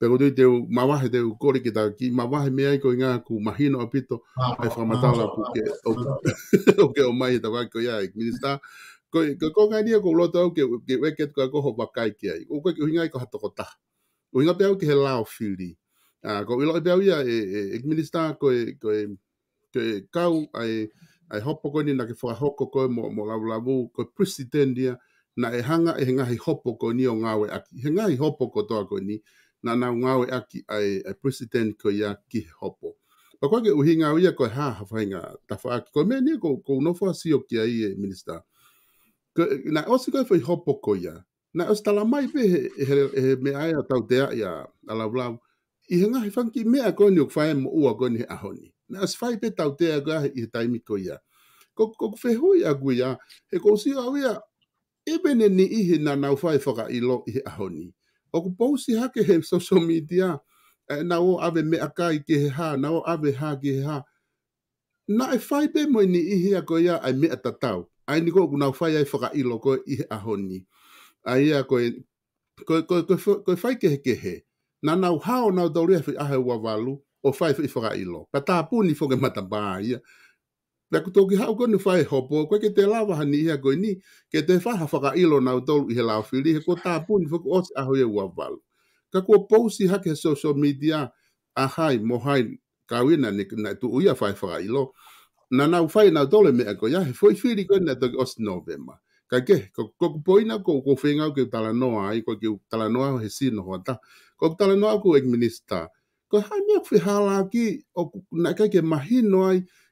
pero te teu mawahe teu kore que taki, mawahe mea iko inga ku mahino apito, ah, ai ah, whamatala ku porque o que o mai he tawa que ia, está ko, ko, ko ngai nia ko que que ke, ke weke tuka koho wakai ki ai, o ki que iko hatoko ta, uhinga pe au ki he lao whiri, uh, ah, ko ilo i pe au ia, e, e, e, e minister, ko e, ko ai, ai hopo koe ni na ke whakahoko koe mo, mo la lau, ko e pristitendia, na e hanga e hengahi hopo ko ni o ngawe aki, hengahi hopo ko toa koe ni, na na ngawe aki ai ai president ko ya ki hopo pa kwa ke uhinga uya ko ha ha fainga ta fa ko me ni ko ko no fa si o ki ai eh, minister ko na osi ko fo hopo ko ya na os tala mai pe he, he, he, he me ai ta te ya ala bla i he nga he fan ki me a ko ni ok fa mo u a ko ni a honi na os fa pe ta te ga i ta mi ko ya ko ko fe ho ya gu ya he ko si o ya e bene ni i he na na fa fa ka i lo i a honi Okupou si hake he [LAUGHS] social media, eh, na o ave me akai ke ha, na o ave ha ke ha. Na e whai pe mo ni a koe ia ai mea tatau. Ai ni ai ihe ahoni. Ai ia koe, ke he ke he. nau hao nau Na ku tōki hau koni whae hopo, koe ke te lawa hani ia koe ni, ke te whaha whaka ilo na utolu i he lawa whiri, he ko tā puni whaku osi aho e ua walu. Ka kua pousi hake social media, a hai, mo hai, ka ni na tu uia whae whaka ilo, na nau whae na utole mea koe, ya he fili whiri na tōki osi novema. Ka ke, ka kua poina ko kua whenga ke tala noa ai, koe ke tala noa he sino hota, ko kua tala noa ku ek minister, ko hai mea whihala ki, o na kai ke mahi noa ai,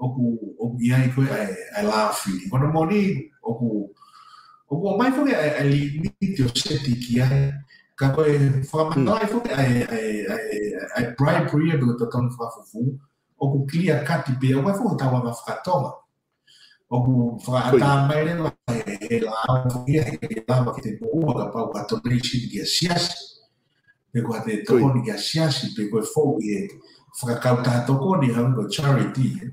oku oku ia i koe ai ai la fili ko no moni oku oku o mai foke ai limiti o seti ki ai ka koe whamano ai foke ai ai ai prai puria bilo to tonu whafufu oku clear kati pe o mai foke tau ama whakatonga oku whakata mai rewa e la ia e la ma ki te mua ka pau ka tonei sini ki a siasi pe kua te tokoni ki a siasi pe koe fau i e whakakauta tokoni haunga charity eh?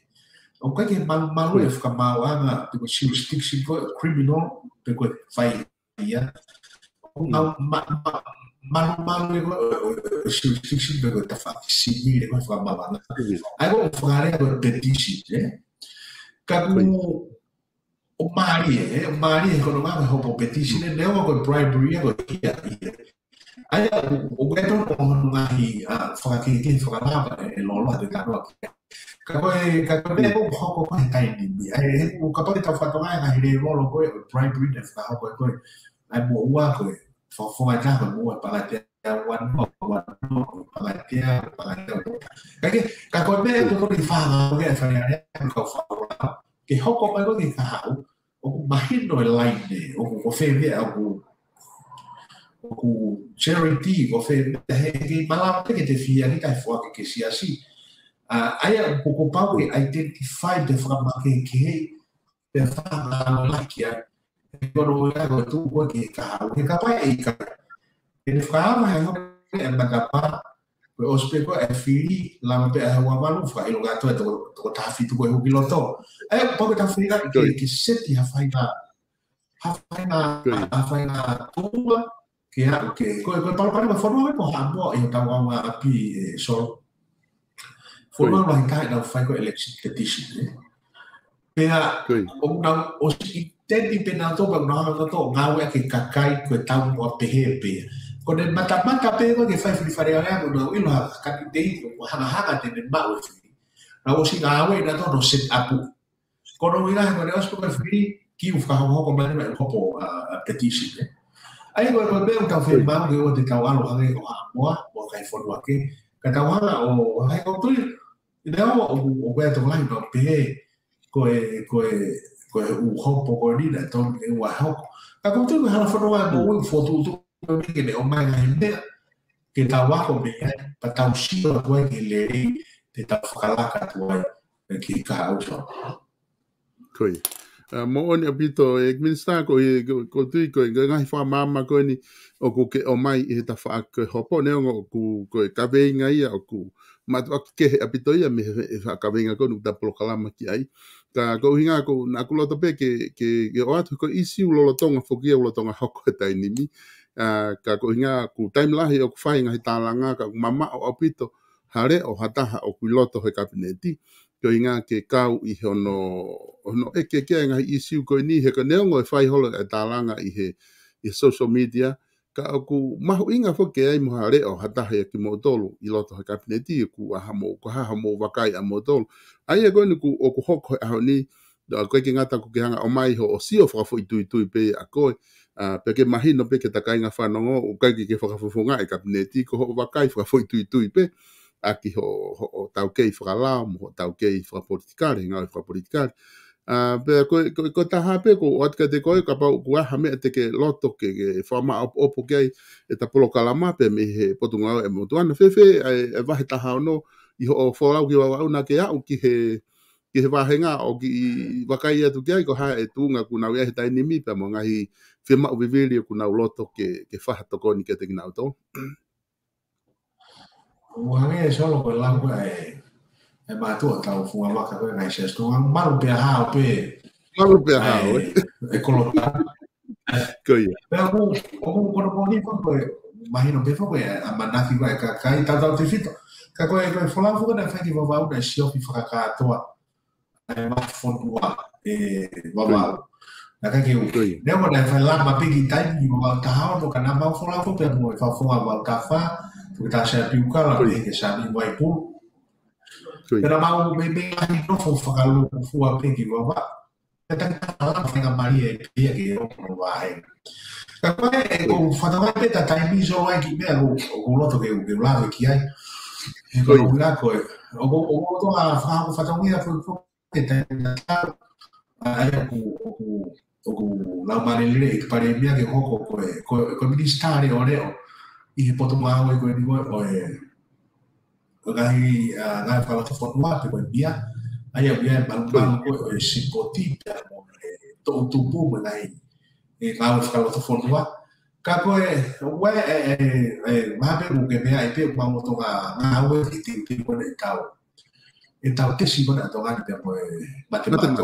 okage malulefu ka mauaga peko jurisdiction ko criminal peko vaia malumalu ko jurisdiction peko tafafisinile ko famavaga aiko ofagarea ko petition e kaku o marie o marie ko no gaga hopo petition e neo ko bribery ko kia Ai, o gato ko no gahi, fa ki ki fa lava e lolo de gato. какой, какой бе бу хоко ко хитай ни би ai u ka pa ta fa tonga na hire mo lo ko prime breed of ta ko ko ai bo wa ko fo fo ma ka mo pa la te wan ho wan ho pa la te pa la te ka ke ka ko be ko ko fa ma ko ke fa ya ko fa wa ke hoko pa ko ni ta o ko mahino e lai ne o ko fe ve o ko o ko charity ko fe he ke mala te ke te fia Uh, aia o koko the a identify te The ki hei, te The ki a, e The o iago tu The ki e kaha, o ke kapai e The E ne whakama The hone e makapa, The o speko e The lama pe a The malu, wha ilo The e toko tawhi The e hoki loto. The o pawe tawhi The ki ki seti The whaina, ha whaina, The whaina tūma, ki The ke, koe koe The ma whanua e The ha mua e o tawa api e formar bangai na fai ko election petition ne pea ong na o si ten di penato bang na ka to ngawe ke kakai ko tam ko php con el matamata pego que fai frifare aga con no ilo ka dei ko haga haga te ne mau fi na o si gawe na to no set apu con o ila ko neos ko fi ki u ka ho ko mane ko po petition ai ko ko be un ka fe mau que o te ka wa lo haga ko ha mo mo ka fo lo que ka tau hala o hai kau tui. I te awa o kwea tō lai pa pehe ko e ko e ko e u hopo ko rina e tōni e ua hoko. Ka kau tui kua hala whanua e mōi u fōtu utu kua me kene o mai ngai mea ke tau wako me ai pa tau shiwa kua ke le rei te tau whakalaka tu ai ki ka au tō. Koi. Koi. Ah, mo oni apito e minister ko e ko tui ko nga ngai fa mama ko ni o ku ke o mai e ta fa ak ho po ne ngo ku ko e ka vei ngai o ku ma ta ke apito ia me e fa ka vei ko nu ta polo kala ma ki ai ta ko hinga ko na ku lo tope ke ke ke o atu ko isi u lo lo tonga fo ki u lo tonga ho ko ta ni mi ah, ka ko hinga ku time la o ku fa inga ta langa ka mama o apito hare o hataha o ku loto he ka ne ti ko i ngā ke kau i he ono, ono e ke kia ngā i siu ko i ni he ka neongo e whai holo e tālanga i he i social media, ka aku mahu inga fo ke ai moha reo ha tahe ki mō tolu i loto ha kapine ti i ku aha mō, ku haha mō wakai a mō tolu. Ai e ni ku o ku hokoi aho ni, do a koe ke ngata ku ke hanga o mai ho o sio fo i tu i pe a koe, uh, pe ke no pe ke takai ngā whanongo, u kai ke fo fo nga e kapine ti ko ho fo fo i tu i pe aki ho, ho, ho tau kei whakalaam, ho tau kei whakapolitikare, ngau whakapolitikare. Uh, pe, ko, ko, ko taha pe, ko watika te koe, ka pau kua hame te ke loto ke, ke whama opo kei eta ta polo kalama, pe me he potunga e motuana. Fefe, e, e vahe taha ono, i ho o whorau ki wawau na ke au ki he ki he wahenga o ki i wakai atu ki ai ko hae e tūnga ku nau iahe e tai nimi pa mo ngahi whema uvivili ku nau loto ke, ke whaha toko ni ke te ki nau tō. Muhamia solo ko langua e e eh, eh, ma tu tau fu ma ka na se sto ma maru pe ha pe maru pe ha e e colo ko ia pero ko ko ko ko ni ko imagino pe fo a manafi vai ka ka i tata te fito ka ko e ko fola fu na fa ki va va una sio fi fa ka ne mo na fa la ma pigi tai ni va ta ha no kana ma fola fu pe mo fa fo va ta fa Porque piukala, Kuri. ke sa ni wai pulu. Pero mau me me ai no fo fa lo fu a pe ki wa. Te ta ta fa ka mari e pe ki o no é, e. Ka ko e o fa ta pe o que mi que ai que me lo o que o que o o que o que o que o o que o o o que a que o o que o que o que o que o que o o o que o que o que o que o que o que o que o reo. είχε Portugal, económico, eh, gai a gai fala que foi lá pelo dia aí havia balcão com esse potita to to pum lá e e lá o fala que eh, eh, eh, é ué é é lá pelo que me aí pelo vamos tocar na ué que tem tem por aí tal então que se vai tocar depois matemática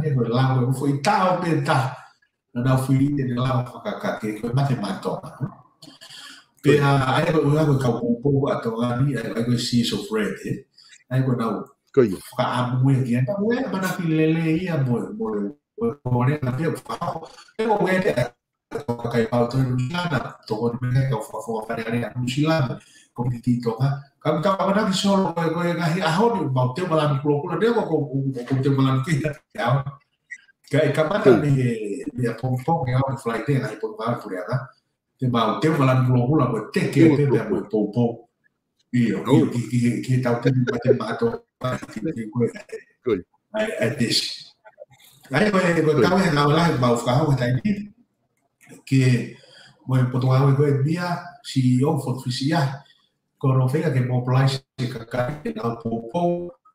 nego lá eu fui tal peta na fui de lá para cá que que matematona pe a aí eu eu ka um pouco a toga ni aí eu si so fred eh aí eu não coi ka amue que tá buena para filele ia boy boy boy na pia fao eu vou ver toca aí para o treino de lana toca no meio que eu vou fazer a minha mochila como que toca Kami tahu pada kisah ko ko ngahi aho ni mau tiap malam kulo kulo dia ko ko ko tiap malam ki ya. Kai kapata ni hmm. ni pompong ya ni flight ni ngai pompong pura ya. Te mau te malam kulo kulo buat te ke te te mo pompong. Io io ki ki ki tau te ma te ma to. Good. At this. Ai ko ko tau ni ngau lai mau ka ho ta ni. Ke mo potonga ko dia si yo e for fisiah koro whenga ke mō palaisi ka kai ke nā pōpō,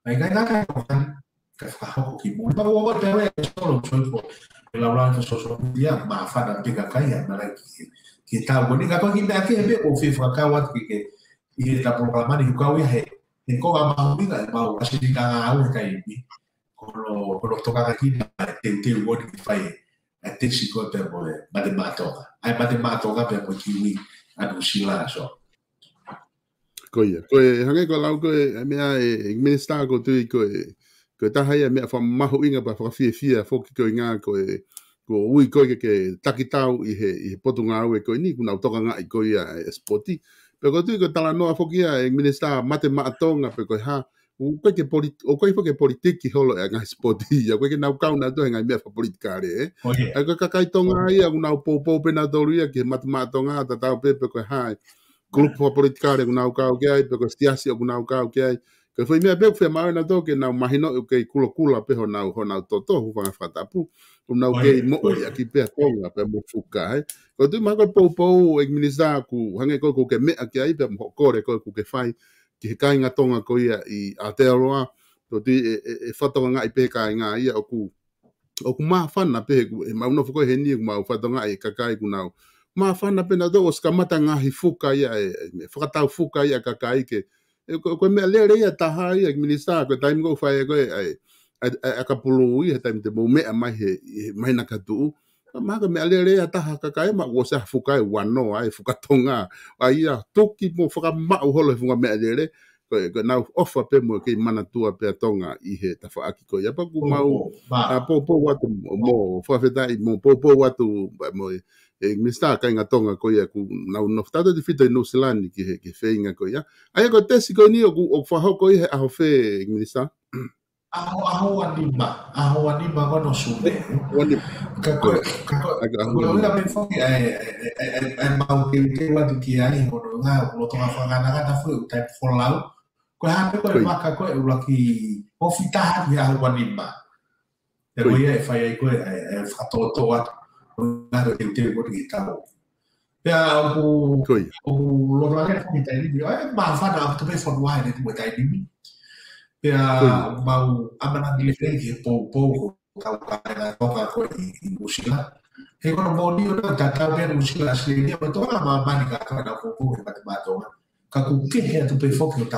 ai kai nā kai kohan, kai whakahoko ki mō. Pau awa te awe e tōro tōpō, e lau rāna ka soso media, mā whana pika kai a marai ki ki tā wani. Ka kohi mea ke me o programani ki kau ia he, he koha mahuinga e mau asiri tā ngā au e kai mi. Kono, kono tokanga ki nā te pe mo e mate so. ko ia. Ko e hangai ko lau ko e mea e minister ko tu i ko e ko tahaia mea wha maho inga pa wha fie fie a whoki ko i ngā ko e ko ui ko ke ke takitau i he, i he potu ngā ue ko ni kuna utoka ngā i ko ia e spoti. Pero ko tu i ko tala noa whoki a e minister mate maatonga pe ko e ha o koe ke politiki holo e ngai spoti ia, koe ke nau kauna tu e ngai mea wha politika re e. Eh. Ai koe kakaitonga ia, unau poupoupena tolu ia, ke matumatonga, tatau pepe koe hae grupo wa politikare kuna uka uke ai, peko stiasi o kuna uka uke ai. Kwa fwa imea peku fwa maoe na toke na umahino uke i kulo kula peho na uho na utoto hufanga fatapu. Kuna ke i moe ya ki pea konga pe mufuka hai. Kwa tui mako pou pou e minisa ku hange koe kuke mea ki ai pe mokore koe kuke fai ki he kainga tonga koe ia i Aotearoa. Kwa tui e fatonga e, e ngā i peka i ngā i o oku O ku maa whana pehe ku e mauna fukoe he nia ku maa ufatonga e kakai ku nao ma fana pena do os kamata nga hifuka ya e fakata e, fuka ya ka kai ke e, ko me le re ya ta ha ya minista ko time go fae go ai a ka pulu i he time te mume a mai he mai na ka tu ma ka me le re ya taha ka kai ma go sa fuka e wano ai e fuka tonga ai ya toki mo fuka ma u holo fuka me le re ko ko na ofa pe mo ke mana tu a pe tonga i he ta fa akiko ya pa ku ma a po po watu mo fa fe dai mo po po watu mo e eh, mista ka inga tonga ko ia ku na no ftada de fita no silani ki he ke feinga ko ia ai ko tesi ko ni ku fa ho ko ia ho fe mista aho aho anima aho anima ko no su wani ka ko ka ko ko la me fo e e e ma o ke ke du ki ko no ko to fa ga na ga ta ta fo la ko ha ko ma ka ko e ula ki o fita ha ya aho anima e ko ia fa ia ko e fa to to parlare del tempo di chitarra. Ku lorane ko kita ini dia, eh ma fa na to be for why that we tai ni. Pe mau amana di lefre ke po po ka ka na ko ka ko i musila. He ko mo ni ona ta ta be musila se ni ma to ma ma ni ka ka na po po ke ma to ma. Ka ku ke he to be for ke ta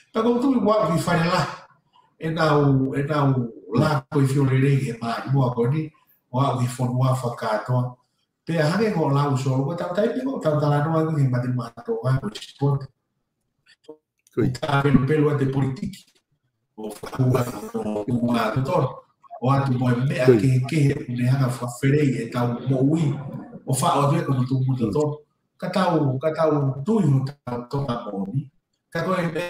Pakautu i wā ki whaela, e nā u, e nā u lāko i fiorerei e mā i mua koni, o au ki whanua whakātoa. Pea hange ngō lau soro, ko tau taipe ngō tau talanoa ngō ki mati mātoa ngō i sport. Kui tā pelu pelu a te politiki, o whakua o ngā totora. O atu moe mea ke ke ne hanga whawherei e tau moui, o wha o tueko no tūmu totora. Ka tau, ka tau tui ho tau toka mōni, ka koe mea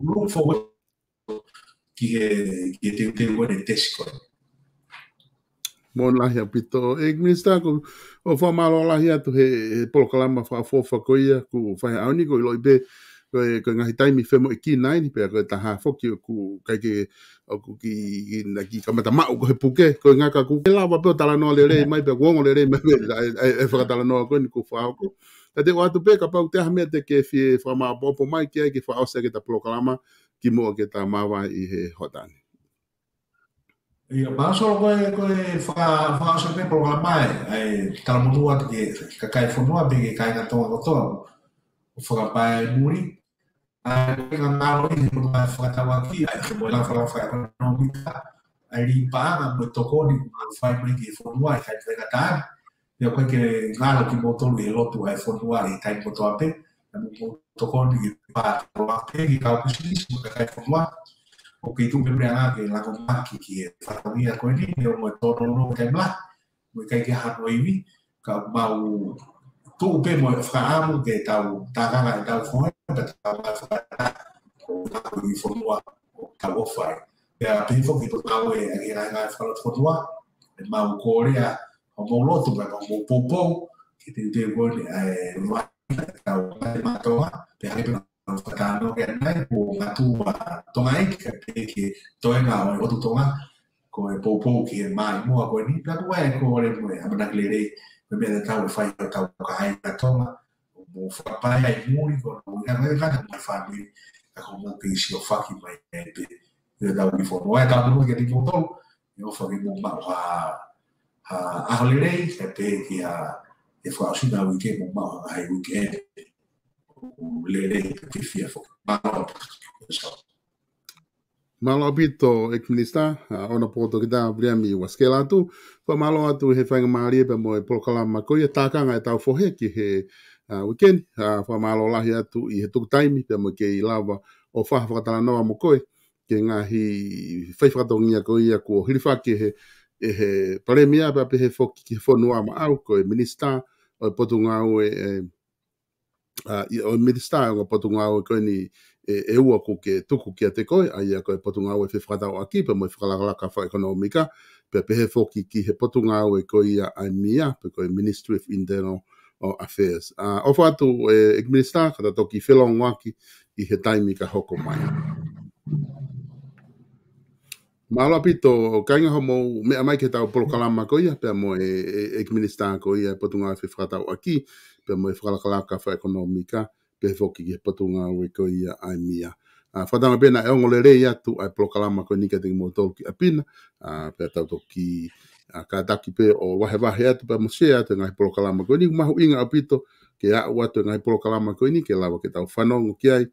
look forward ki he ki te te wore test ko Mōna hea pito. E kumista ko o wha malo ala hea tu he polokalama wha fofa ia, ku whae auni ko ilo i pe koe koe ngahi taimi whemo e ki nai ni pe a koe ta haa whoki o ku kaike o ku ki na ki kamata mao koe puke koe ngaka ku e lawa peo tala noa le rei mai pe a kuongo le rei mai pe a e whakatala noa koe ni ku whaoko. Yeah. Ta te watu pe ka pau te hamea te ke fie wha maa popo mai ki ai ki wha ausa ki ta proklama ki mua ki ta mawa i he hotani. Ia baso ko e ko e fa fa so te programa e tal mundo at ke ka kai fo no abe ke kai na to to o fo ka pa e muri a e ke na na ro e ko e fa ta wa ki a ke bo la fa fa ko no mi ka a ri pa na to ko ni fa mi ke fo no ai ka te ka ta ya kwa ke ngala ki moto e ni lotu wa F1 wa ni tai moto ape na moto to kon ni pa to wa pe ki ka ku si o e, ke tu me mea ke la ko ma ki ki fa ko ni ko ni o mo to no no ke ma mo ke ha no i ka ma u to u pe mo fra amu de ta u ta ga ga ta fo pe ta ma fa ta o ka ku ni fo no ka wo fa ya pe fo ki to ta we ya ga fa lo fo no wa ma u o loto vai o poupou que tem devo matoa pega fatar no que é o matua tomai que que toi o outro toma com o poupou que é mais mo agora nem para o é com o é a banda clere me me o fai o tal cai na toma o pai é único não é não é nada mais família como que se o faki mais é da uniforme é da mulher que tem que voltar eu falei bom mal a aholerei, e pē ki a e whao sina au ke mō mau a hei uke e lerei ka tifi a whaka mālo a pātiki Mālo a pito, ek minister, ona pōto ki tā vriami i waskela atu, pa mālo atu he whainga maari e pa mō e polokala makoia, e tākanga e tau whohe ki he weekend, uh, wha mālo i he tuku taimi, pia mwke i lawa o whaha whakatala noa mokoe, ke ngahi whaifakatongi a koe ia kua hirifake he e premia paremia pa pe he foki ki fo noa ma au ko e minista o e potu ngā ue e uh, o e minista o e potu ngā ue koe ni e, e ua ko ke tuku ki a te koe a ia ko e potu ngā o fe whakatau aki pa mo e whakalakala ka wha ekonomika pe pe he foki ki he potu ngā ue koe ia a mia pe koe Ministry of Internal Affairs. Uh, o whātu e eh, minista kata toki whelong waki i he taimi ka hoko mai. Mahalo api tō, kainga homo, me amai ke tau polo kalama ko ia, pia mo e, e, e kiminista ko ia, patu ngā e whakatau aki, pia mo e whakalakala ka wha ekonomika, pia whoki ke patu ngā ue ko ia ai mia. Uh, whatanga pena, e ongo le re ia tu ai polo kalama ko nika tingi mo tōru ki apina, uh, pia tau tō ki uh, ka taki pe o wahe wahe atu pia mo shea atu ngā e polo kalama ko nika, mahu inga api tō, ke a ua tu e ngā polo kalama ko nika, ke lawa ke tau whanongo ki ai,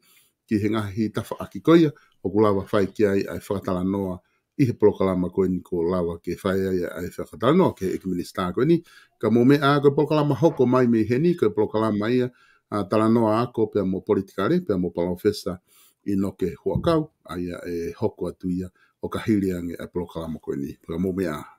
ki he ngahi tafa aki ko ia, o kulawa whai ki ai, ai whakatala noa, i he prokalama koe ni ko lawa ke whae ai ai whakatano ke eki minister koe ni. Ka mome a koe prokalama hoko mai me he ni koe prokalama ia a tala noa a ko pia mo politikare, pia mo palofesa i no ke huakau ai e hoko atu ia o ka hiliange a prokalama koe ni. Ka mome a